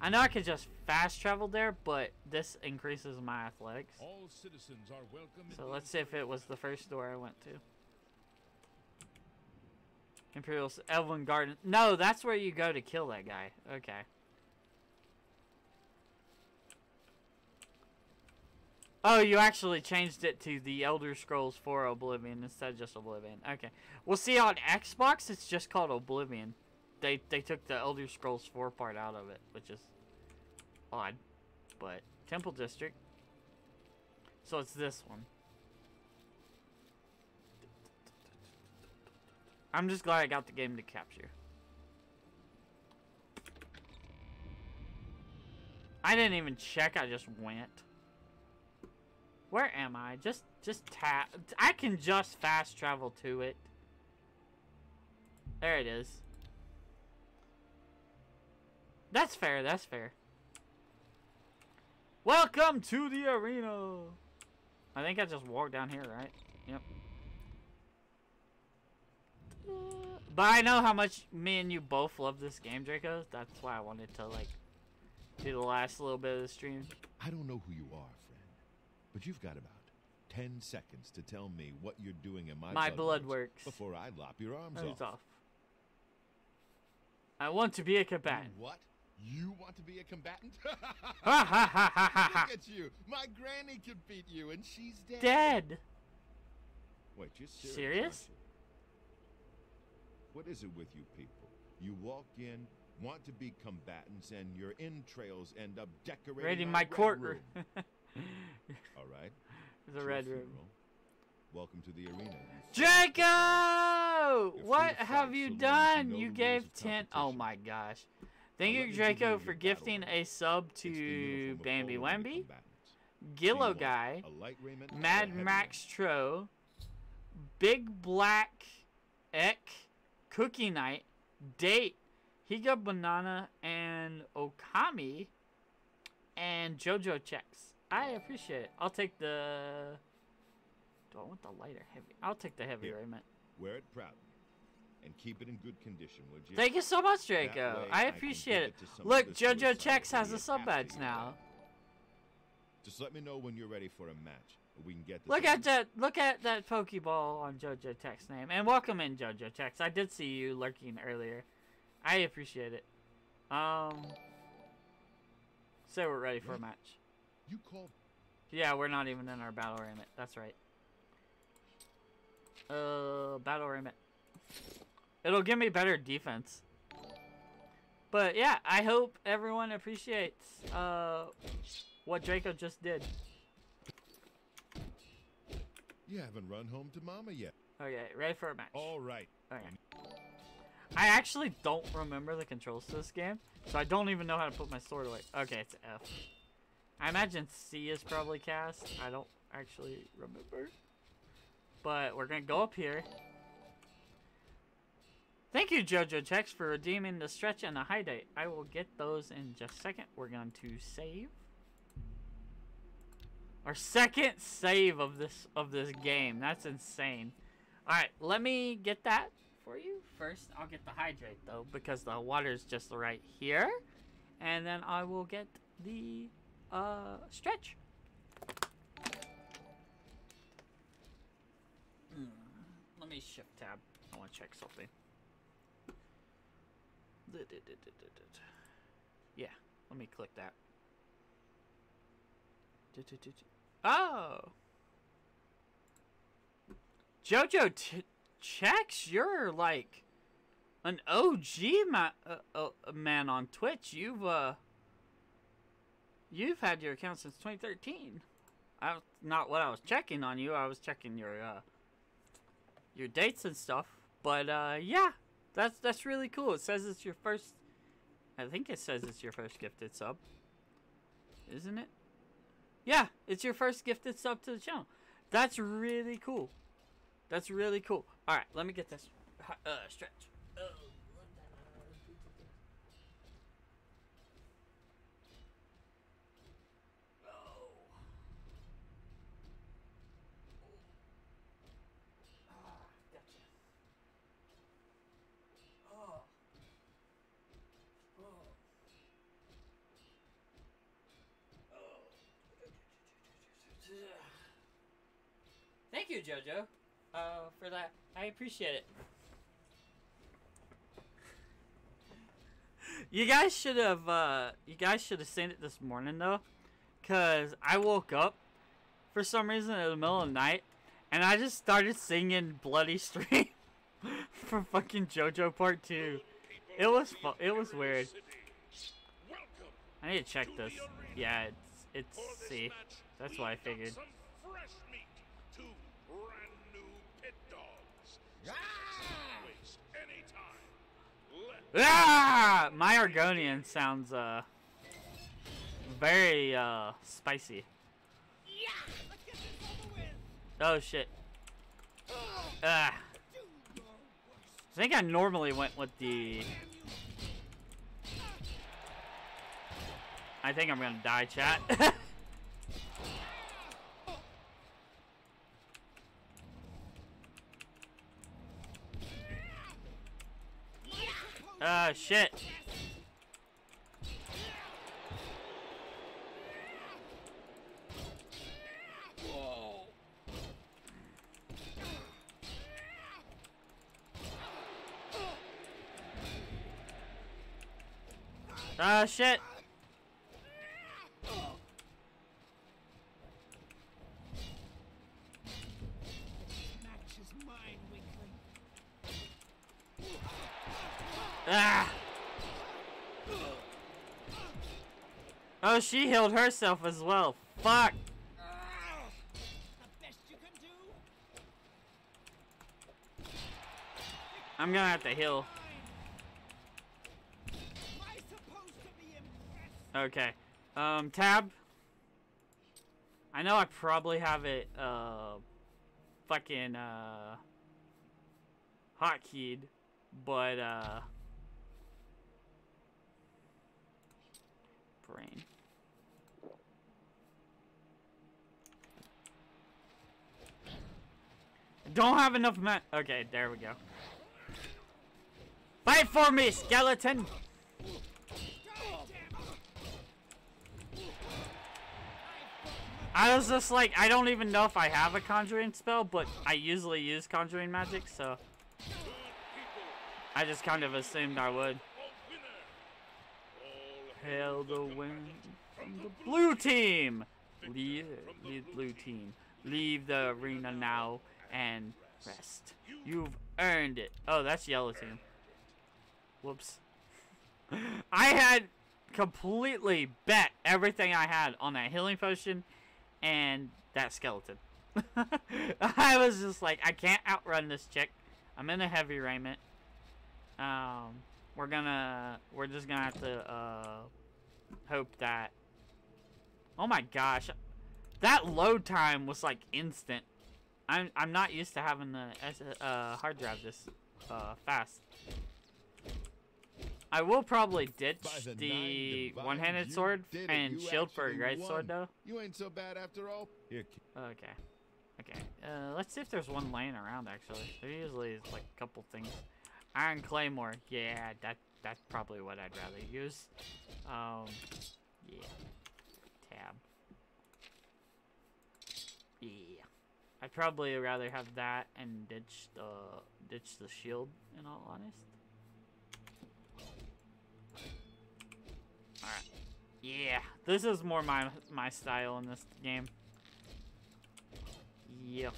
I know I could just fast travel there, but this increases my athletics. All citizens are welcome. So let's see if it was the first door I went to. Imperial Elven Garden. No, that's where you go to kill that guy. Okay. Oh, you actually changed it to the Elder Scrolls 4 Oblivion instead of just Oblivion. Okay. Well, see, on Xbox, it's just called Oblivion. They they took the Elder Scrolls 4 part out of it, which is odd. But Temple District. So it's this one. I'm just glad I got the game to capture. I didn't even check, I just went. Where am I? Just just tap I can just fast travel to it. There it is. That's fair, that's fair. Welcome to the arena. I think I just walked down here, right? Yep. But I know how much me and you both love this game, Draco. That's why I wanted to like do the last little bit of the stream. I don't know who you are, but you've got about 10 seconds to tell me what you're doing in my, My Bloodworks works. before I lop your arms off. off. I want to be a You combatant. what? You want to be a combatant? Ha ha ha ha ha ha. Look at you. My granny could beat you, and she's dead. Dead. Wait, you're serious? Serious? you? What is it with you people? You walk in, want to be combatants, and your entrails end up decorating Raiding my, my courtroom. All right. the it's red your room. Welcome to the arena. Draco! What have you so long as you done? You gave rules 10. Oh my gosh. Thank you, Draco, for gifting a sub to Bambi Wemby. Gillo Do you want Guy, a light raiment or a Mad Max? Tro, Big Black Ek, Cookie Night, Date, Higa Banana, and Okami, and JoJo checks. I appreciate it. I'll take the. Do I want the light or heavy? I'll take the heavy Here. raiment. Wear it proudly and keep it in good condition, would you? Thank you so much, Draco. I appreciate give it. some Look, JoJo Checks has idiot sub badge now. Just let me know when you're ready for a match. we can get this. Look at that! Look at that Pokeball on JoJo Tech's name, and welcome in JoJo Tex. I did see you lurking earlier. I appreciate it. Um, so we're ready for a match. You called Yeah, we're not even in our battle remit. That's right. Uh, battle remit. It'll give me better defense. But yeah, I hope everyone appreciates uh what Draco just did. You haven't run home to mama yet. Okay, ready for a match. All right. Okay. I actually don't remember the controls to this game, so I don't even know how to put my sword away. Okay, it's F. I imagine C is probably cast. I don't actually remember. But we're gonna go up here. Thank you, JoJo Tex, for redeeming the stretch and the high date. I will get those in just a second. We're going to save. Our second save of this of this game. That's insane. Alright, let me get that for you. First, I'll get the hydrate though, because the water is just right here. And then I will get the uh stretch. Hmm, Let me shift tab. I want to check something. Yeah, let me click that. Oh! Jojo checks, you're like an OG ma- uh, uh, man on Twitch. You've uh, you've had your account since 2013. I not what I was checking on you. I was checking your uh, your dates and stuff. But uh, yeah, that's that's really cool. It says it's your first. I think it says it's your first gifted sub. Isn't it? Yeah, it's your first gifted sub to the channel. That's really cool. That's really cool. All right, let me get this uh, stretch. Oh, Oh. Ah, gotcha. Oh. Oh. Thank you, Jojo, uh, for that. I appreciate it. You guys should have, uh, you guys should have seen it this morning though, cause I woke up for some reason in the middle of the night, and I just started singing "Bloody Stream" from fucking JoJo Part Two. It was it was weird. I need to check this. Yeah, it's it's C. That's what I figured. Some fresh meat to brand new pit dogs. Waste any time. Let Ah! My Argonian sounds uh very uh spicy. Oh shit. Ah. I think I normally went with the I think I'm gonna die, chat. Ah, shit. Ah, shit. She healed herself as well. Fuck. I'm gonna have to heal. Okay. Um, tab. I know I probably have it, uh, fucking, uh, hotkeyed, but, uh, brain. Don't have enough ma- Okay, there we go. Fight for me, skeleton! I was just like, I don't even know if I have a conjuring spell, but I usually use conjuring magic, so I just kind of assumed I would. Hail the wind from the blue team. Leave, leave blue team. Leave the arena now and rest. You've earned it. Oh, that's yellow team. Whoops. I had completely bet everything I had on that healing potion and that skeleton. I was just like, I can't outrun this chick. I'm in a heavy raiment. Um, we're gonna, we're just gonna have to, uh, hope that. Oh my gosh, that load time was like instant. I'm, I'm not used to having the uh, hard drive this, uh, fast. I will probably ditch the the, one-handed sword and shield for a great sword though. You ain't so bad after all. Here. Okay. Okay. Uh, let's see if there's one laying around actually. There usually is like a couple things. Iron Claymore. Yeah, that that's probably what I'd rather use. Um, yeah. Tab. Yeah. I'd probably rather have that and ditch the ditch the shield. In all honest. All right. Yeah, this is more my my style in this game. Yep.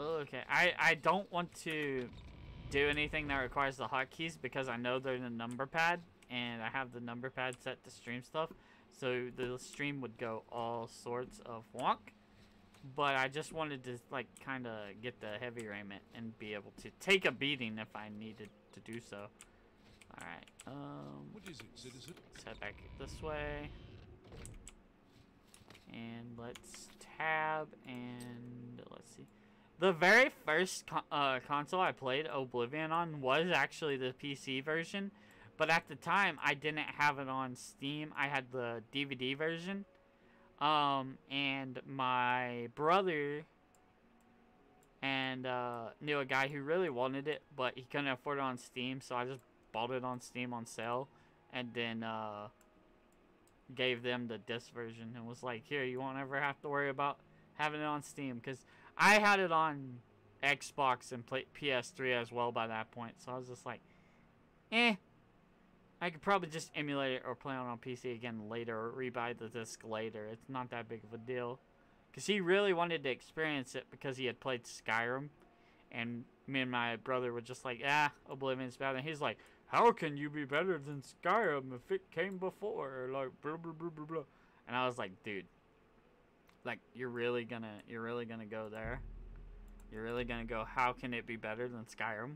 Okay, I I don't want to do anything that requires the hotkeys because I know they're in the number pad and I have the number pad set to stream stuff, so the stream would go all sorts of wonk. But I just wanted to like kind of get the heavy raiment and be able to take a beating if I needed to do so. All right. Um. What is it, citizen? Let's head back this way. And let's tab and let's see. The very first co- uh, console I played Oblivion on was actually the PC version, but at the time I didn't have it on Steam. I had the DVD version. Um, and my brother and uh, knew a guy who really wanted it, but he couldn't afford it on Steam, so I just bought it on Steam on sale, and then uh, gave them the disc version and was like, "Here, you won't ever have to worry about having it on Steam," because I had it on Xbox and play- PS3 as well by that point. So I was just like, "Eh." I could probably just emulate it or play it on PC again later or rebuy the disc later. It's not that big of a deal. Because he really wanted to experience it because he had played Skyrim. And me and my brother were just like, ah, Oblivion's bad. And he's like, how can you be better than Skyrim if it came before? Like, blah, blah, blah, blah, blah. And I was like, dude, like, you're really gonna, you're really gonna go there? You're really gonna go, how can it be better than Skyrim?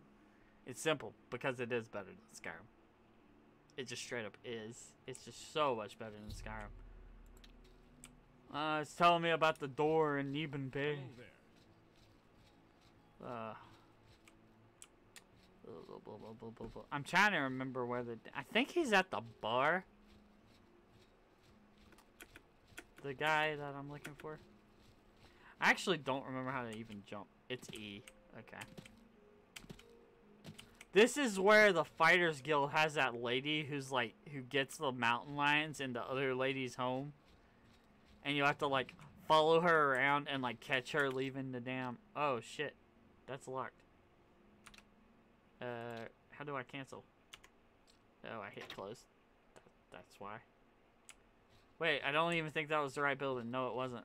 It's simple, because it is better than Skyrim. It just straight up is. It's just so much better than Skyrim. Uh, it's telling me about the door in Neben Bay. Uh. I'm trying to remember where the. I think he's at the bar. The guy that I'm looking for. I actually don't remember how to even jump. It's E. Okay. This is where the Fighters Guild has that lady who's like who gets the mountain lions in the other lady's home. And you have to like follow her around and like catch her leaving the damn Oh shit. That's locked. Uh how do I cancel? Oh, I hit close. That's why. Wait, I don't even think that was the right building. No, it wasn't.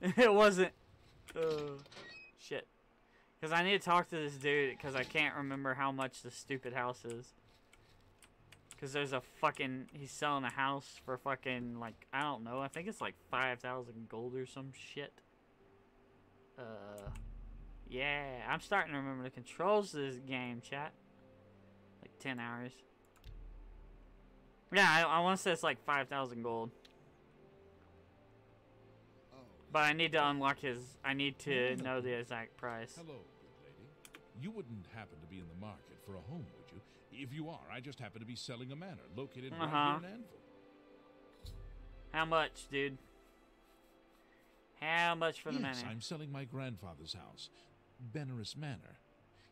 it wasn't. Oh, shit. Because I need to talk to this dude because I can't remember how much the stupid house is. Because there's a fucking. He's selling a house for fucking, like, I don't know. I think it's like 5,000 gold or some shit. Uh. Yeah, I'm starting to remember the controls of this game, chat. Like 10 hours. Yeah, I, I want to say it's like 5,000 gold. But I need to unlock his. I need to Mm. know the exact price. hello, good lady. You wouldn't happen to be in the market for a home, would you? If you are, I just happen to be selling a manor located right Uh-huh. here in Anvil. How much, dude? How much for the yes, manor? I'm selling my grandfather's house, Benirus Manor.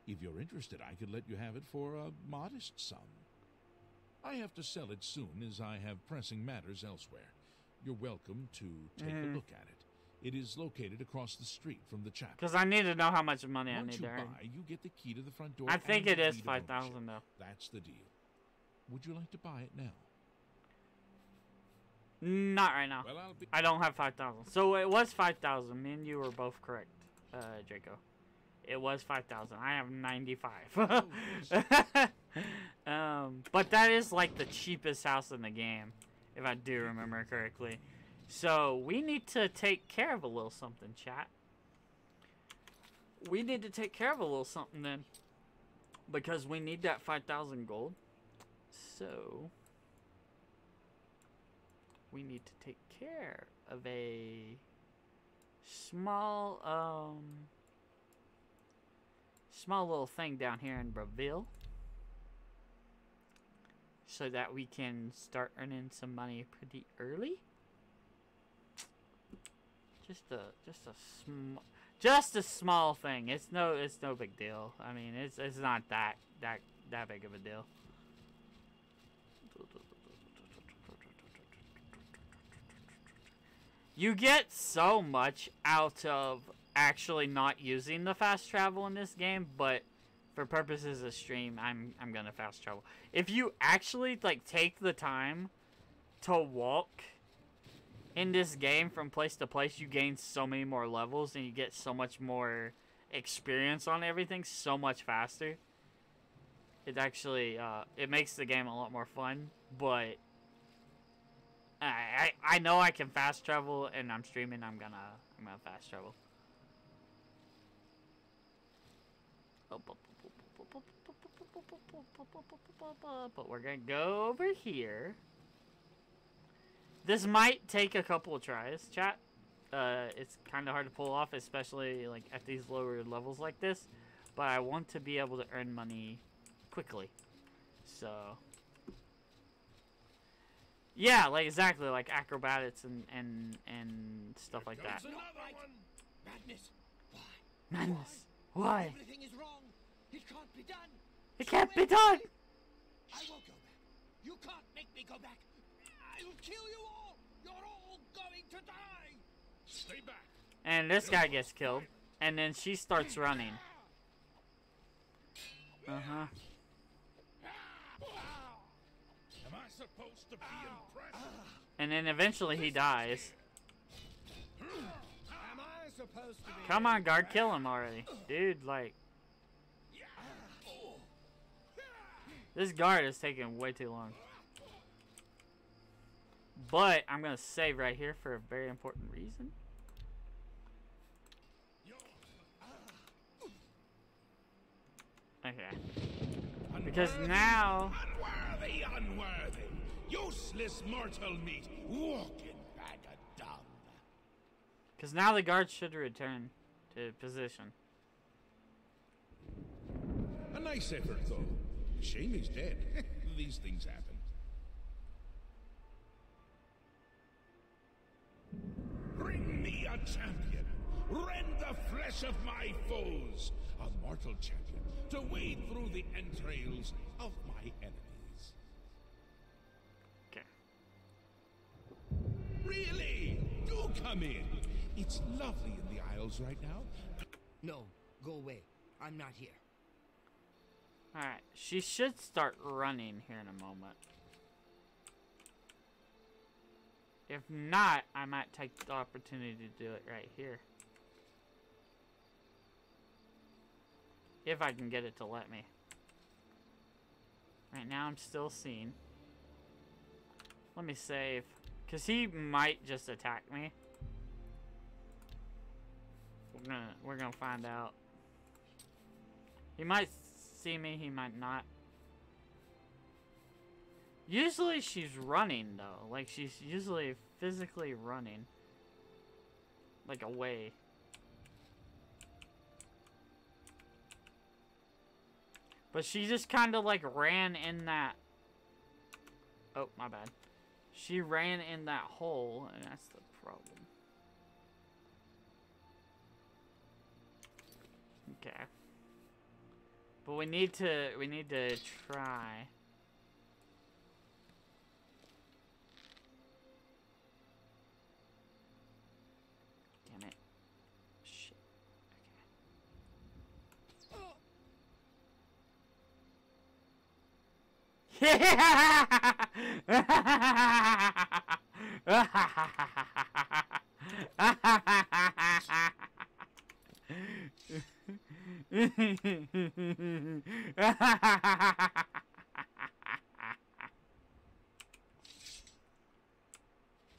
If you're interested, I could let you have it for a modest sum. I have to sell it soon, as I have pressing matters elsewhere. You're welcome to take Mhm. a look at it. It is located across the street from the chapel. Because I need to know how much money I need you to earn. buy, you get the key to the front door. I think it is five thousand though. That's the deal. Would you like to buy it now? Not right now. Well. I don't have five thousand. So it was five thousand. Me and you were both correct, uh, Draco. It was five thousand. I have ninety-five. um, but that is like the cheapest house in the game, if I do remember correctly. So we need to take care of a little something, chat. We need to take care of a little something then, because we need that five thousand gold. So we need to take care of a small um small little thing down here in Braville so that we can start earning some money pretty early just a just a small just a small thing. It's no it's no big deal. I mean it's it's not that that that big of a deal. You get so much out of actually not using the fast travel in this game, but for purposes of stream, I'm I'm gonna fast travel. If you actually like take the time to walk in this game from place to place, you gain so many more levels and you get so much more experience on everything so much faster. It actually uh, it makes the game a lot more fun, but I, I I know I can fast travel, and I'm streaming. I'm gonna I'm gonna fast travel. But we're gonna go over here. This might take a couple of tries, chat. Uh, it's kind of hard to pull off, especially like at these lower levels like this. But I want to be able to earn money quickly, so. Yeah, like exactly like acrobatics and and and stuff like that. Madness. Why? Madness. Why? Everything is wrong. It can't be done. It can't be done. I won't go back. You can't make me go back. I'll kill you all. And this guy gets killed, and then she starts running. Uh huh. Am I supposed to be impressed? And then eventually he dies. Come on, guard, kill him already, dude. Like this guard is taking way too long. But I'm gonna save right here for a very important reason. Okay. Because now Unworthy, unworthy. Useless mortal meat. Walking bag of dung. Because now the guards should return to position. A nice effort, though. Shame he's dead. These things happen. Bring me a champion. Rend the flesh of my foes. A mortal champion to wade through the entrails of my enemies. Okay. Really? Do come in. It's lovely in the Isles right now. No, go away. I'm not here. Alright, she should start running here in a moment. If not, I might take the opportunity to do it right here. If I can get it to let me. Right now I'm still seeing. Let me save. Because he might just attack me. We're gonna, we're gonna find out. He might see me, he might not. Usually she's running though. Like she's usually physically running. Like away. But she just kind of like ran in that. Oh, my bad. She ran in that hole, and that's the problem. Okay. But we need to we need to try.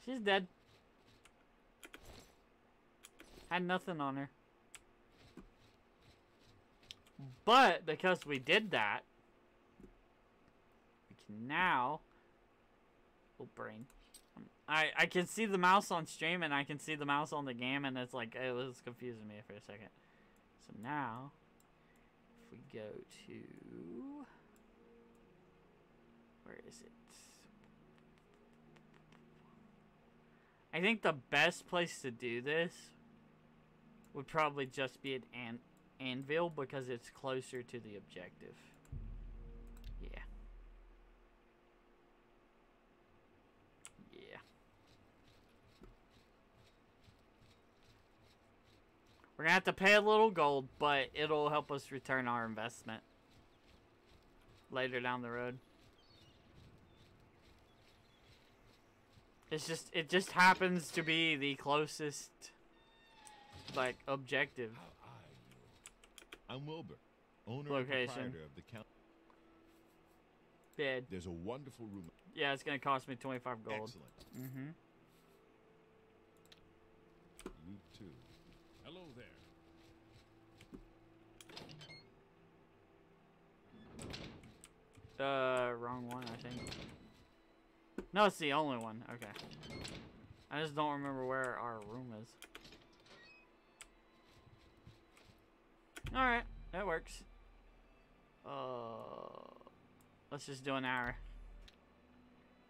She's dead. Had nothing on her. But because we did that, now. Oh, brain. Um, I I can see the mouse on stream and I can see the mouse on the game, and it's like it was confusing me for a second. So now, if we go to where is it? I think the best place to do this would probably just be at An- Anvil because it's closer to the objective. Yeah. Yeah. We're gonna have to pay a little gold, but it'll help us return our investment later down the road. It's just it just happens to be the closest like objective. How are you? I'm Wilbur, owner Location. and proprietor of the count. Bid. There's a wonderful room. Yeah, it's gonna cost me twenty five gold. Excellent. Mm-hmm. You too. Hello there. Uh, wrong one, I think. No, it's the only one. Okay. I just don't remember where our room is. Alright, that works. Uh, let's just do an hour.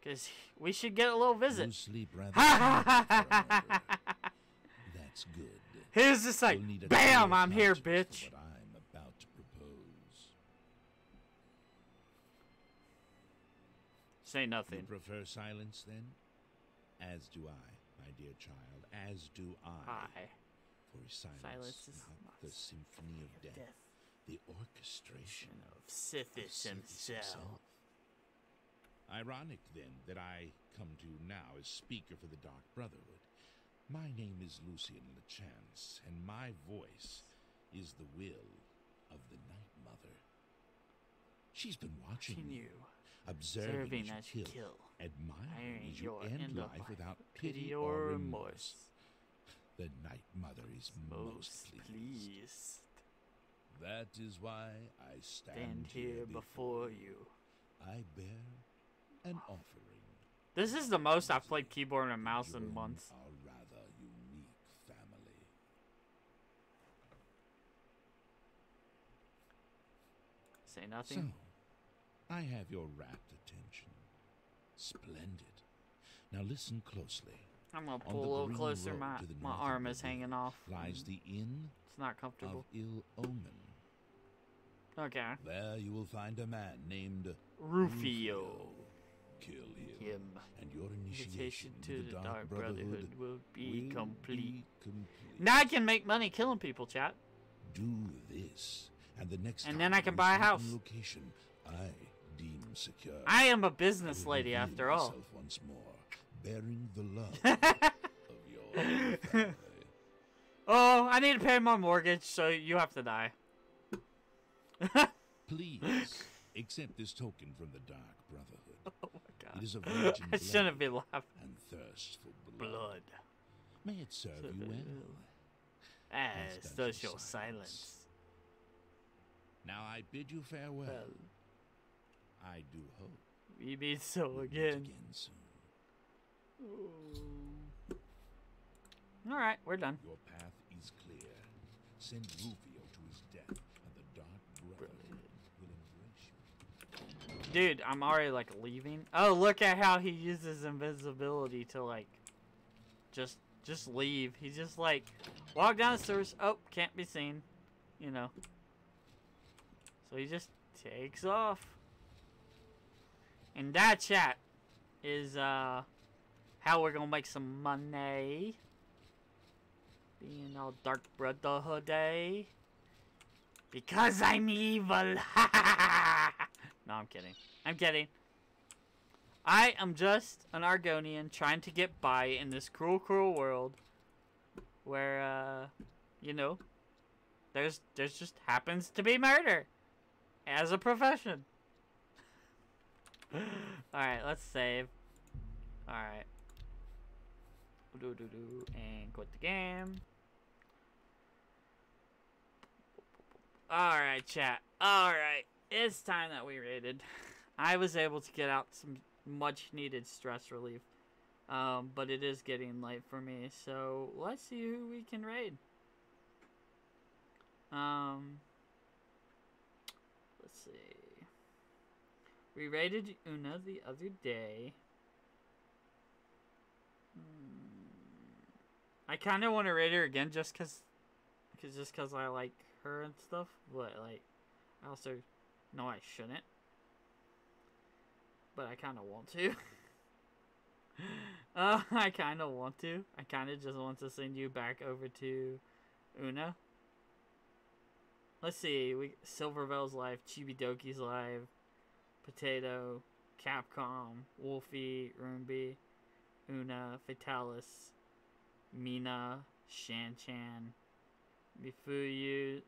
Because we should get a little visit. You sleep rather soundly for a murderer. That's good. He's just like, You'll need a BAM! I'm here, bitch! for What I'm about to propose. Say You nothing. prefer silence then? As do I, my dear child. As do I. Hi. For silence, Silence is not not the symphony of death, Death the orchestration of Sithis Sithis himself. Ironic, then, that I come to you now as speaker for the Dark Brotherhood. My name is Lucien Lachance, and my voice is the will of the Night Mother. She's been watching Watching you, observing serving as you kill, kill, admiring as you your end end life life without pity or remorse. The Night Mother is most, Most pleased. pleased. That is why I stand, Stand here before you. I bear an offering. This is the most I've played keyboard and mouse in months. Our rather unique family. Say So, nothing. I have your rapt attention. Splendid. Now listen closely. I'm gonna pull a little closer. My my arm is hanging off. Lies the inn It's not comfortable. of ill omen. Okay. There you will find a man named Rufio. Kill him, Him. and your initiation Invitation to the Dark Brotherhood, Brotherhood will be will complete. be complete. Now I can make money killing people, chat. Do this, and the next And then I can buy a house. Location I secure. I am a business lady after all. once more, bearing the love of your family. Oh, I need to pay my mortgage, so you have to die. Please accept this token from the Dark Brotherhood. Oh my It god. is a virgin I shouldn't be laughing. and thirst for blood. Blood. May it serve you well. As does your silence. silence. Now I bid you farewell. Well, I do hope we meet so we'll meet again. again soon. Alright, we're done. Your path is clear. Send Rufio to his death, and the Dark Brotherhood will embrace you. Dude, I'm already like leaving. Oh, look at how he uses invisibility to like just just leave. He just like walk down the stairs. Oh, can't be seen. You know. So he just takes off. And that chat is uh how we're gonna make some money. Being all dark brotherhood day. Because I'm evil. no, I'm kidding. I'm kidding. I am just an Argonian trying to get by in this cruel, cruel world where, uh, you know, there's there's just happens to be murder as a profession. All right, let's save. All right. Do do do and quit the game. All right, chat. All right, it's time that we raided. I was able to get out some much needed stress relief. Um, but it is getting late for me, so let's see who we can raid. Um, let's see. We raided Una the other day. Hmm. I kind of want to raid her again just cause, cause just cause I like her and stuff. But like, I also know I shouldn't. But I kind of want to. uh, I kind of want to. I kind of just want to send you back over to Una. Let's see. We Silverville's live, Chibidoki's live, Potato, Capcom, Wolfie, Roomby, Una, Fatalis, Mina, Shan Chan, Mifuyu,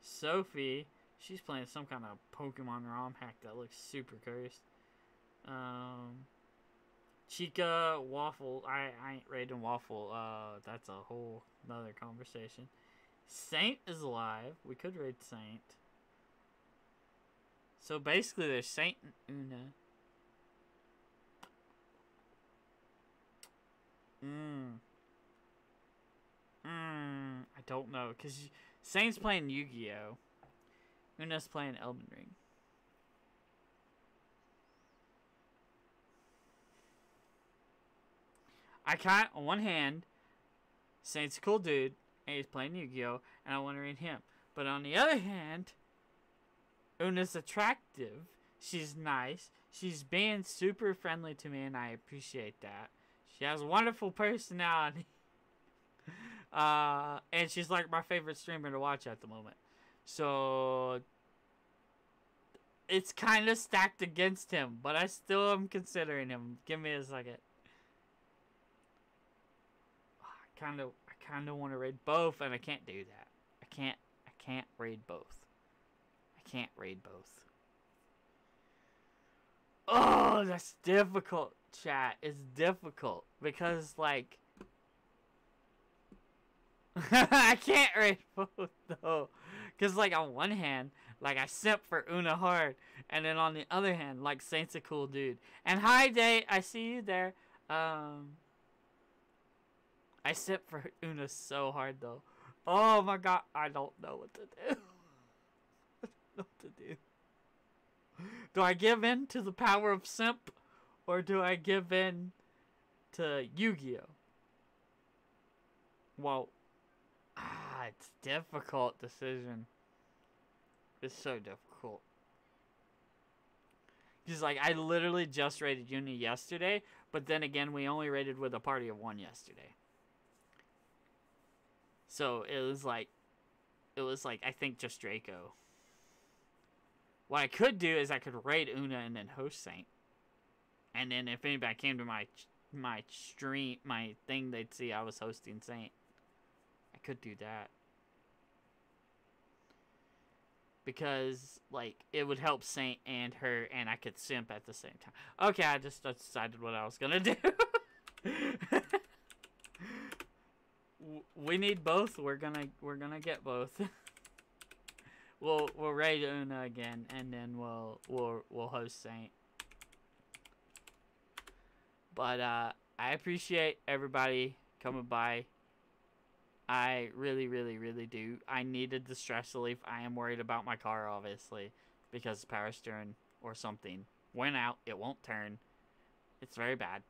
Sophie. She's playing some kind of Pokemon ROM hack that looks super cursed. Um, Chica, Waffle. I, I ain't raiding Waffle. Uh, that's a whole another conversation. Saint is alive. We could raid Saint. So basically, there's Saint Una. Mmm. Mmm. I don't know. Because Saint's playing Yu Gi Oh! Una's playing Elden Ring. I can't, on one hand, Saint's a cool dude, and he's playing Yu Gi Oh! and I want to read him. But on the other hand, Una's attractive. She's nice. She's being super friendly to me, and I appreciate that. She has a wonderful personality. uh, and she's like my favorite streamer to watch at the moment. So it's kind of stacked against him, but I still am considering him. Give me a second. I kind of, I kind of want to raid both, and I can't do that. I can't, I can't raid both. Can't raid both. Oh, that's difficult, chat. It's difficult because like I can't raid both though. Cause like on one hand, like I simp for Una hard, and then on the other hand, like Saint's a cool dude. And hi Day, I see you there. Um I simp for Una so hard though. Oh my god, I don't know what to do. Know what to do. Do I give in to the power of simp, or do I give in to Yu-Gi-Oh? Well, ah, it's difficult decision. It's so difficult. Because like I literally just rated Una yesterday, but then again we only rated with a party of one yesterday. So it was like, it was like I think just Draco. What I could do is I could raid Una and then host Saint. And then if anybody came to my my stream, my thing, they'd see I was hosting Saint. I could do that. Because, like, it would help Saint and her, and I could simp at the same time. Okay, I just decided what I was gonna do. we need both. We're gonna we're gonna get both. we'll we'll raid Una again, and then we'll we'll we'll host Saint. But uh, I appreciate everybody coming by. I really, really, really do. I needed the stress relief. I am worried about my car, obviously, because power steering or something went out. It won't turn. It's very bad.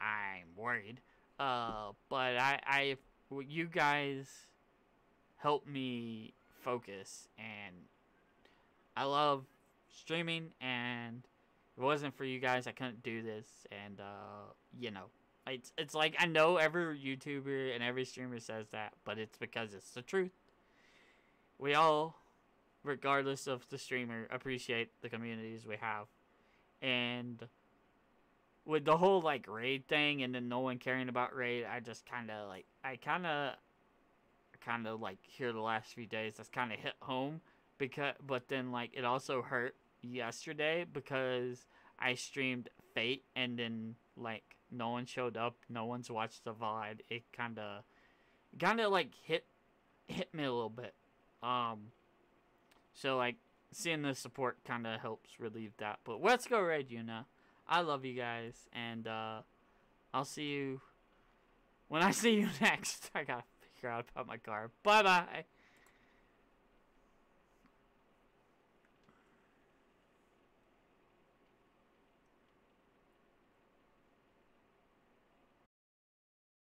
I'm worried. Uh, but I, I, you guys help me focus, and I love streaming. And it wasn't for you guys, I couldn't do this. And uh, you know, it's it's like I know every YouTuber and every streamer says that, but it's because it's the truth. We all regardless of the streamer, appreciate the communities we have. And with the whole like raid thing and then no one caring about raid, I just kind of like I kind of kind of like here the last few days that's kind of hit home because but then like it also hurt yesterday because I streamed Fate and then like no one showed up, no one's watched the VOD. It kind of kind of like hit hit me a little bit. Um so like seeing the support kind of helps relieve that. But let's go Red Yuna. I love you guys and uh I'll see you when I see you next. I got out about my car. Bye-bye.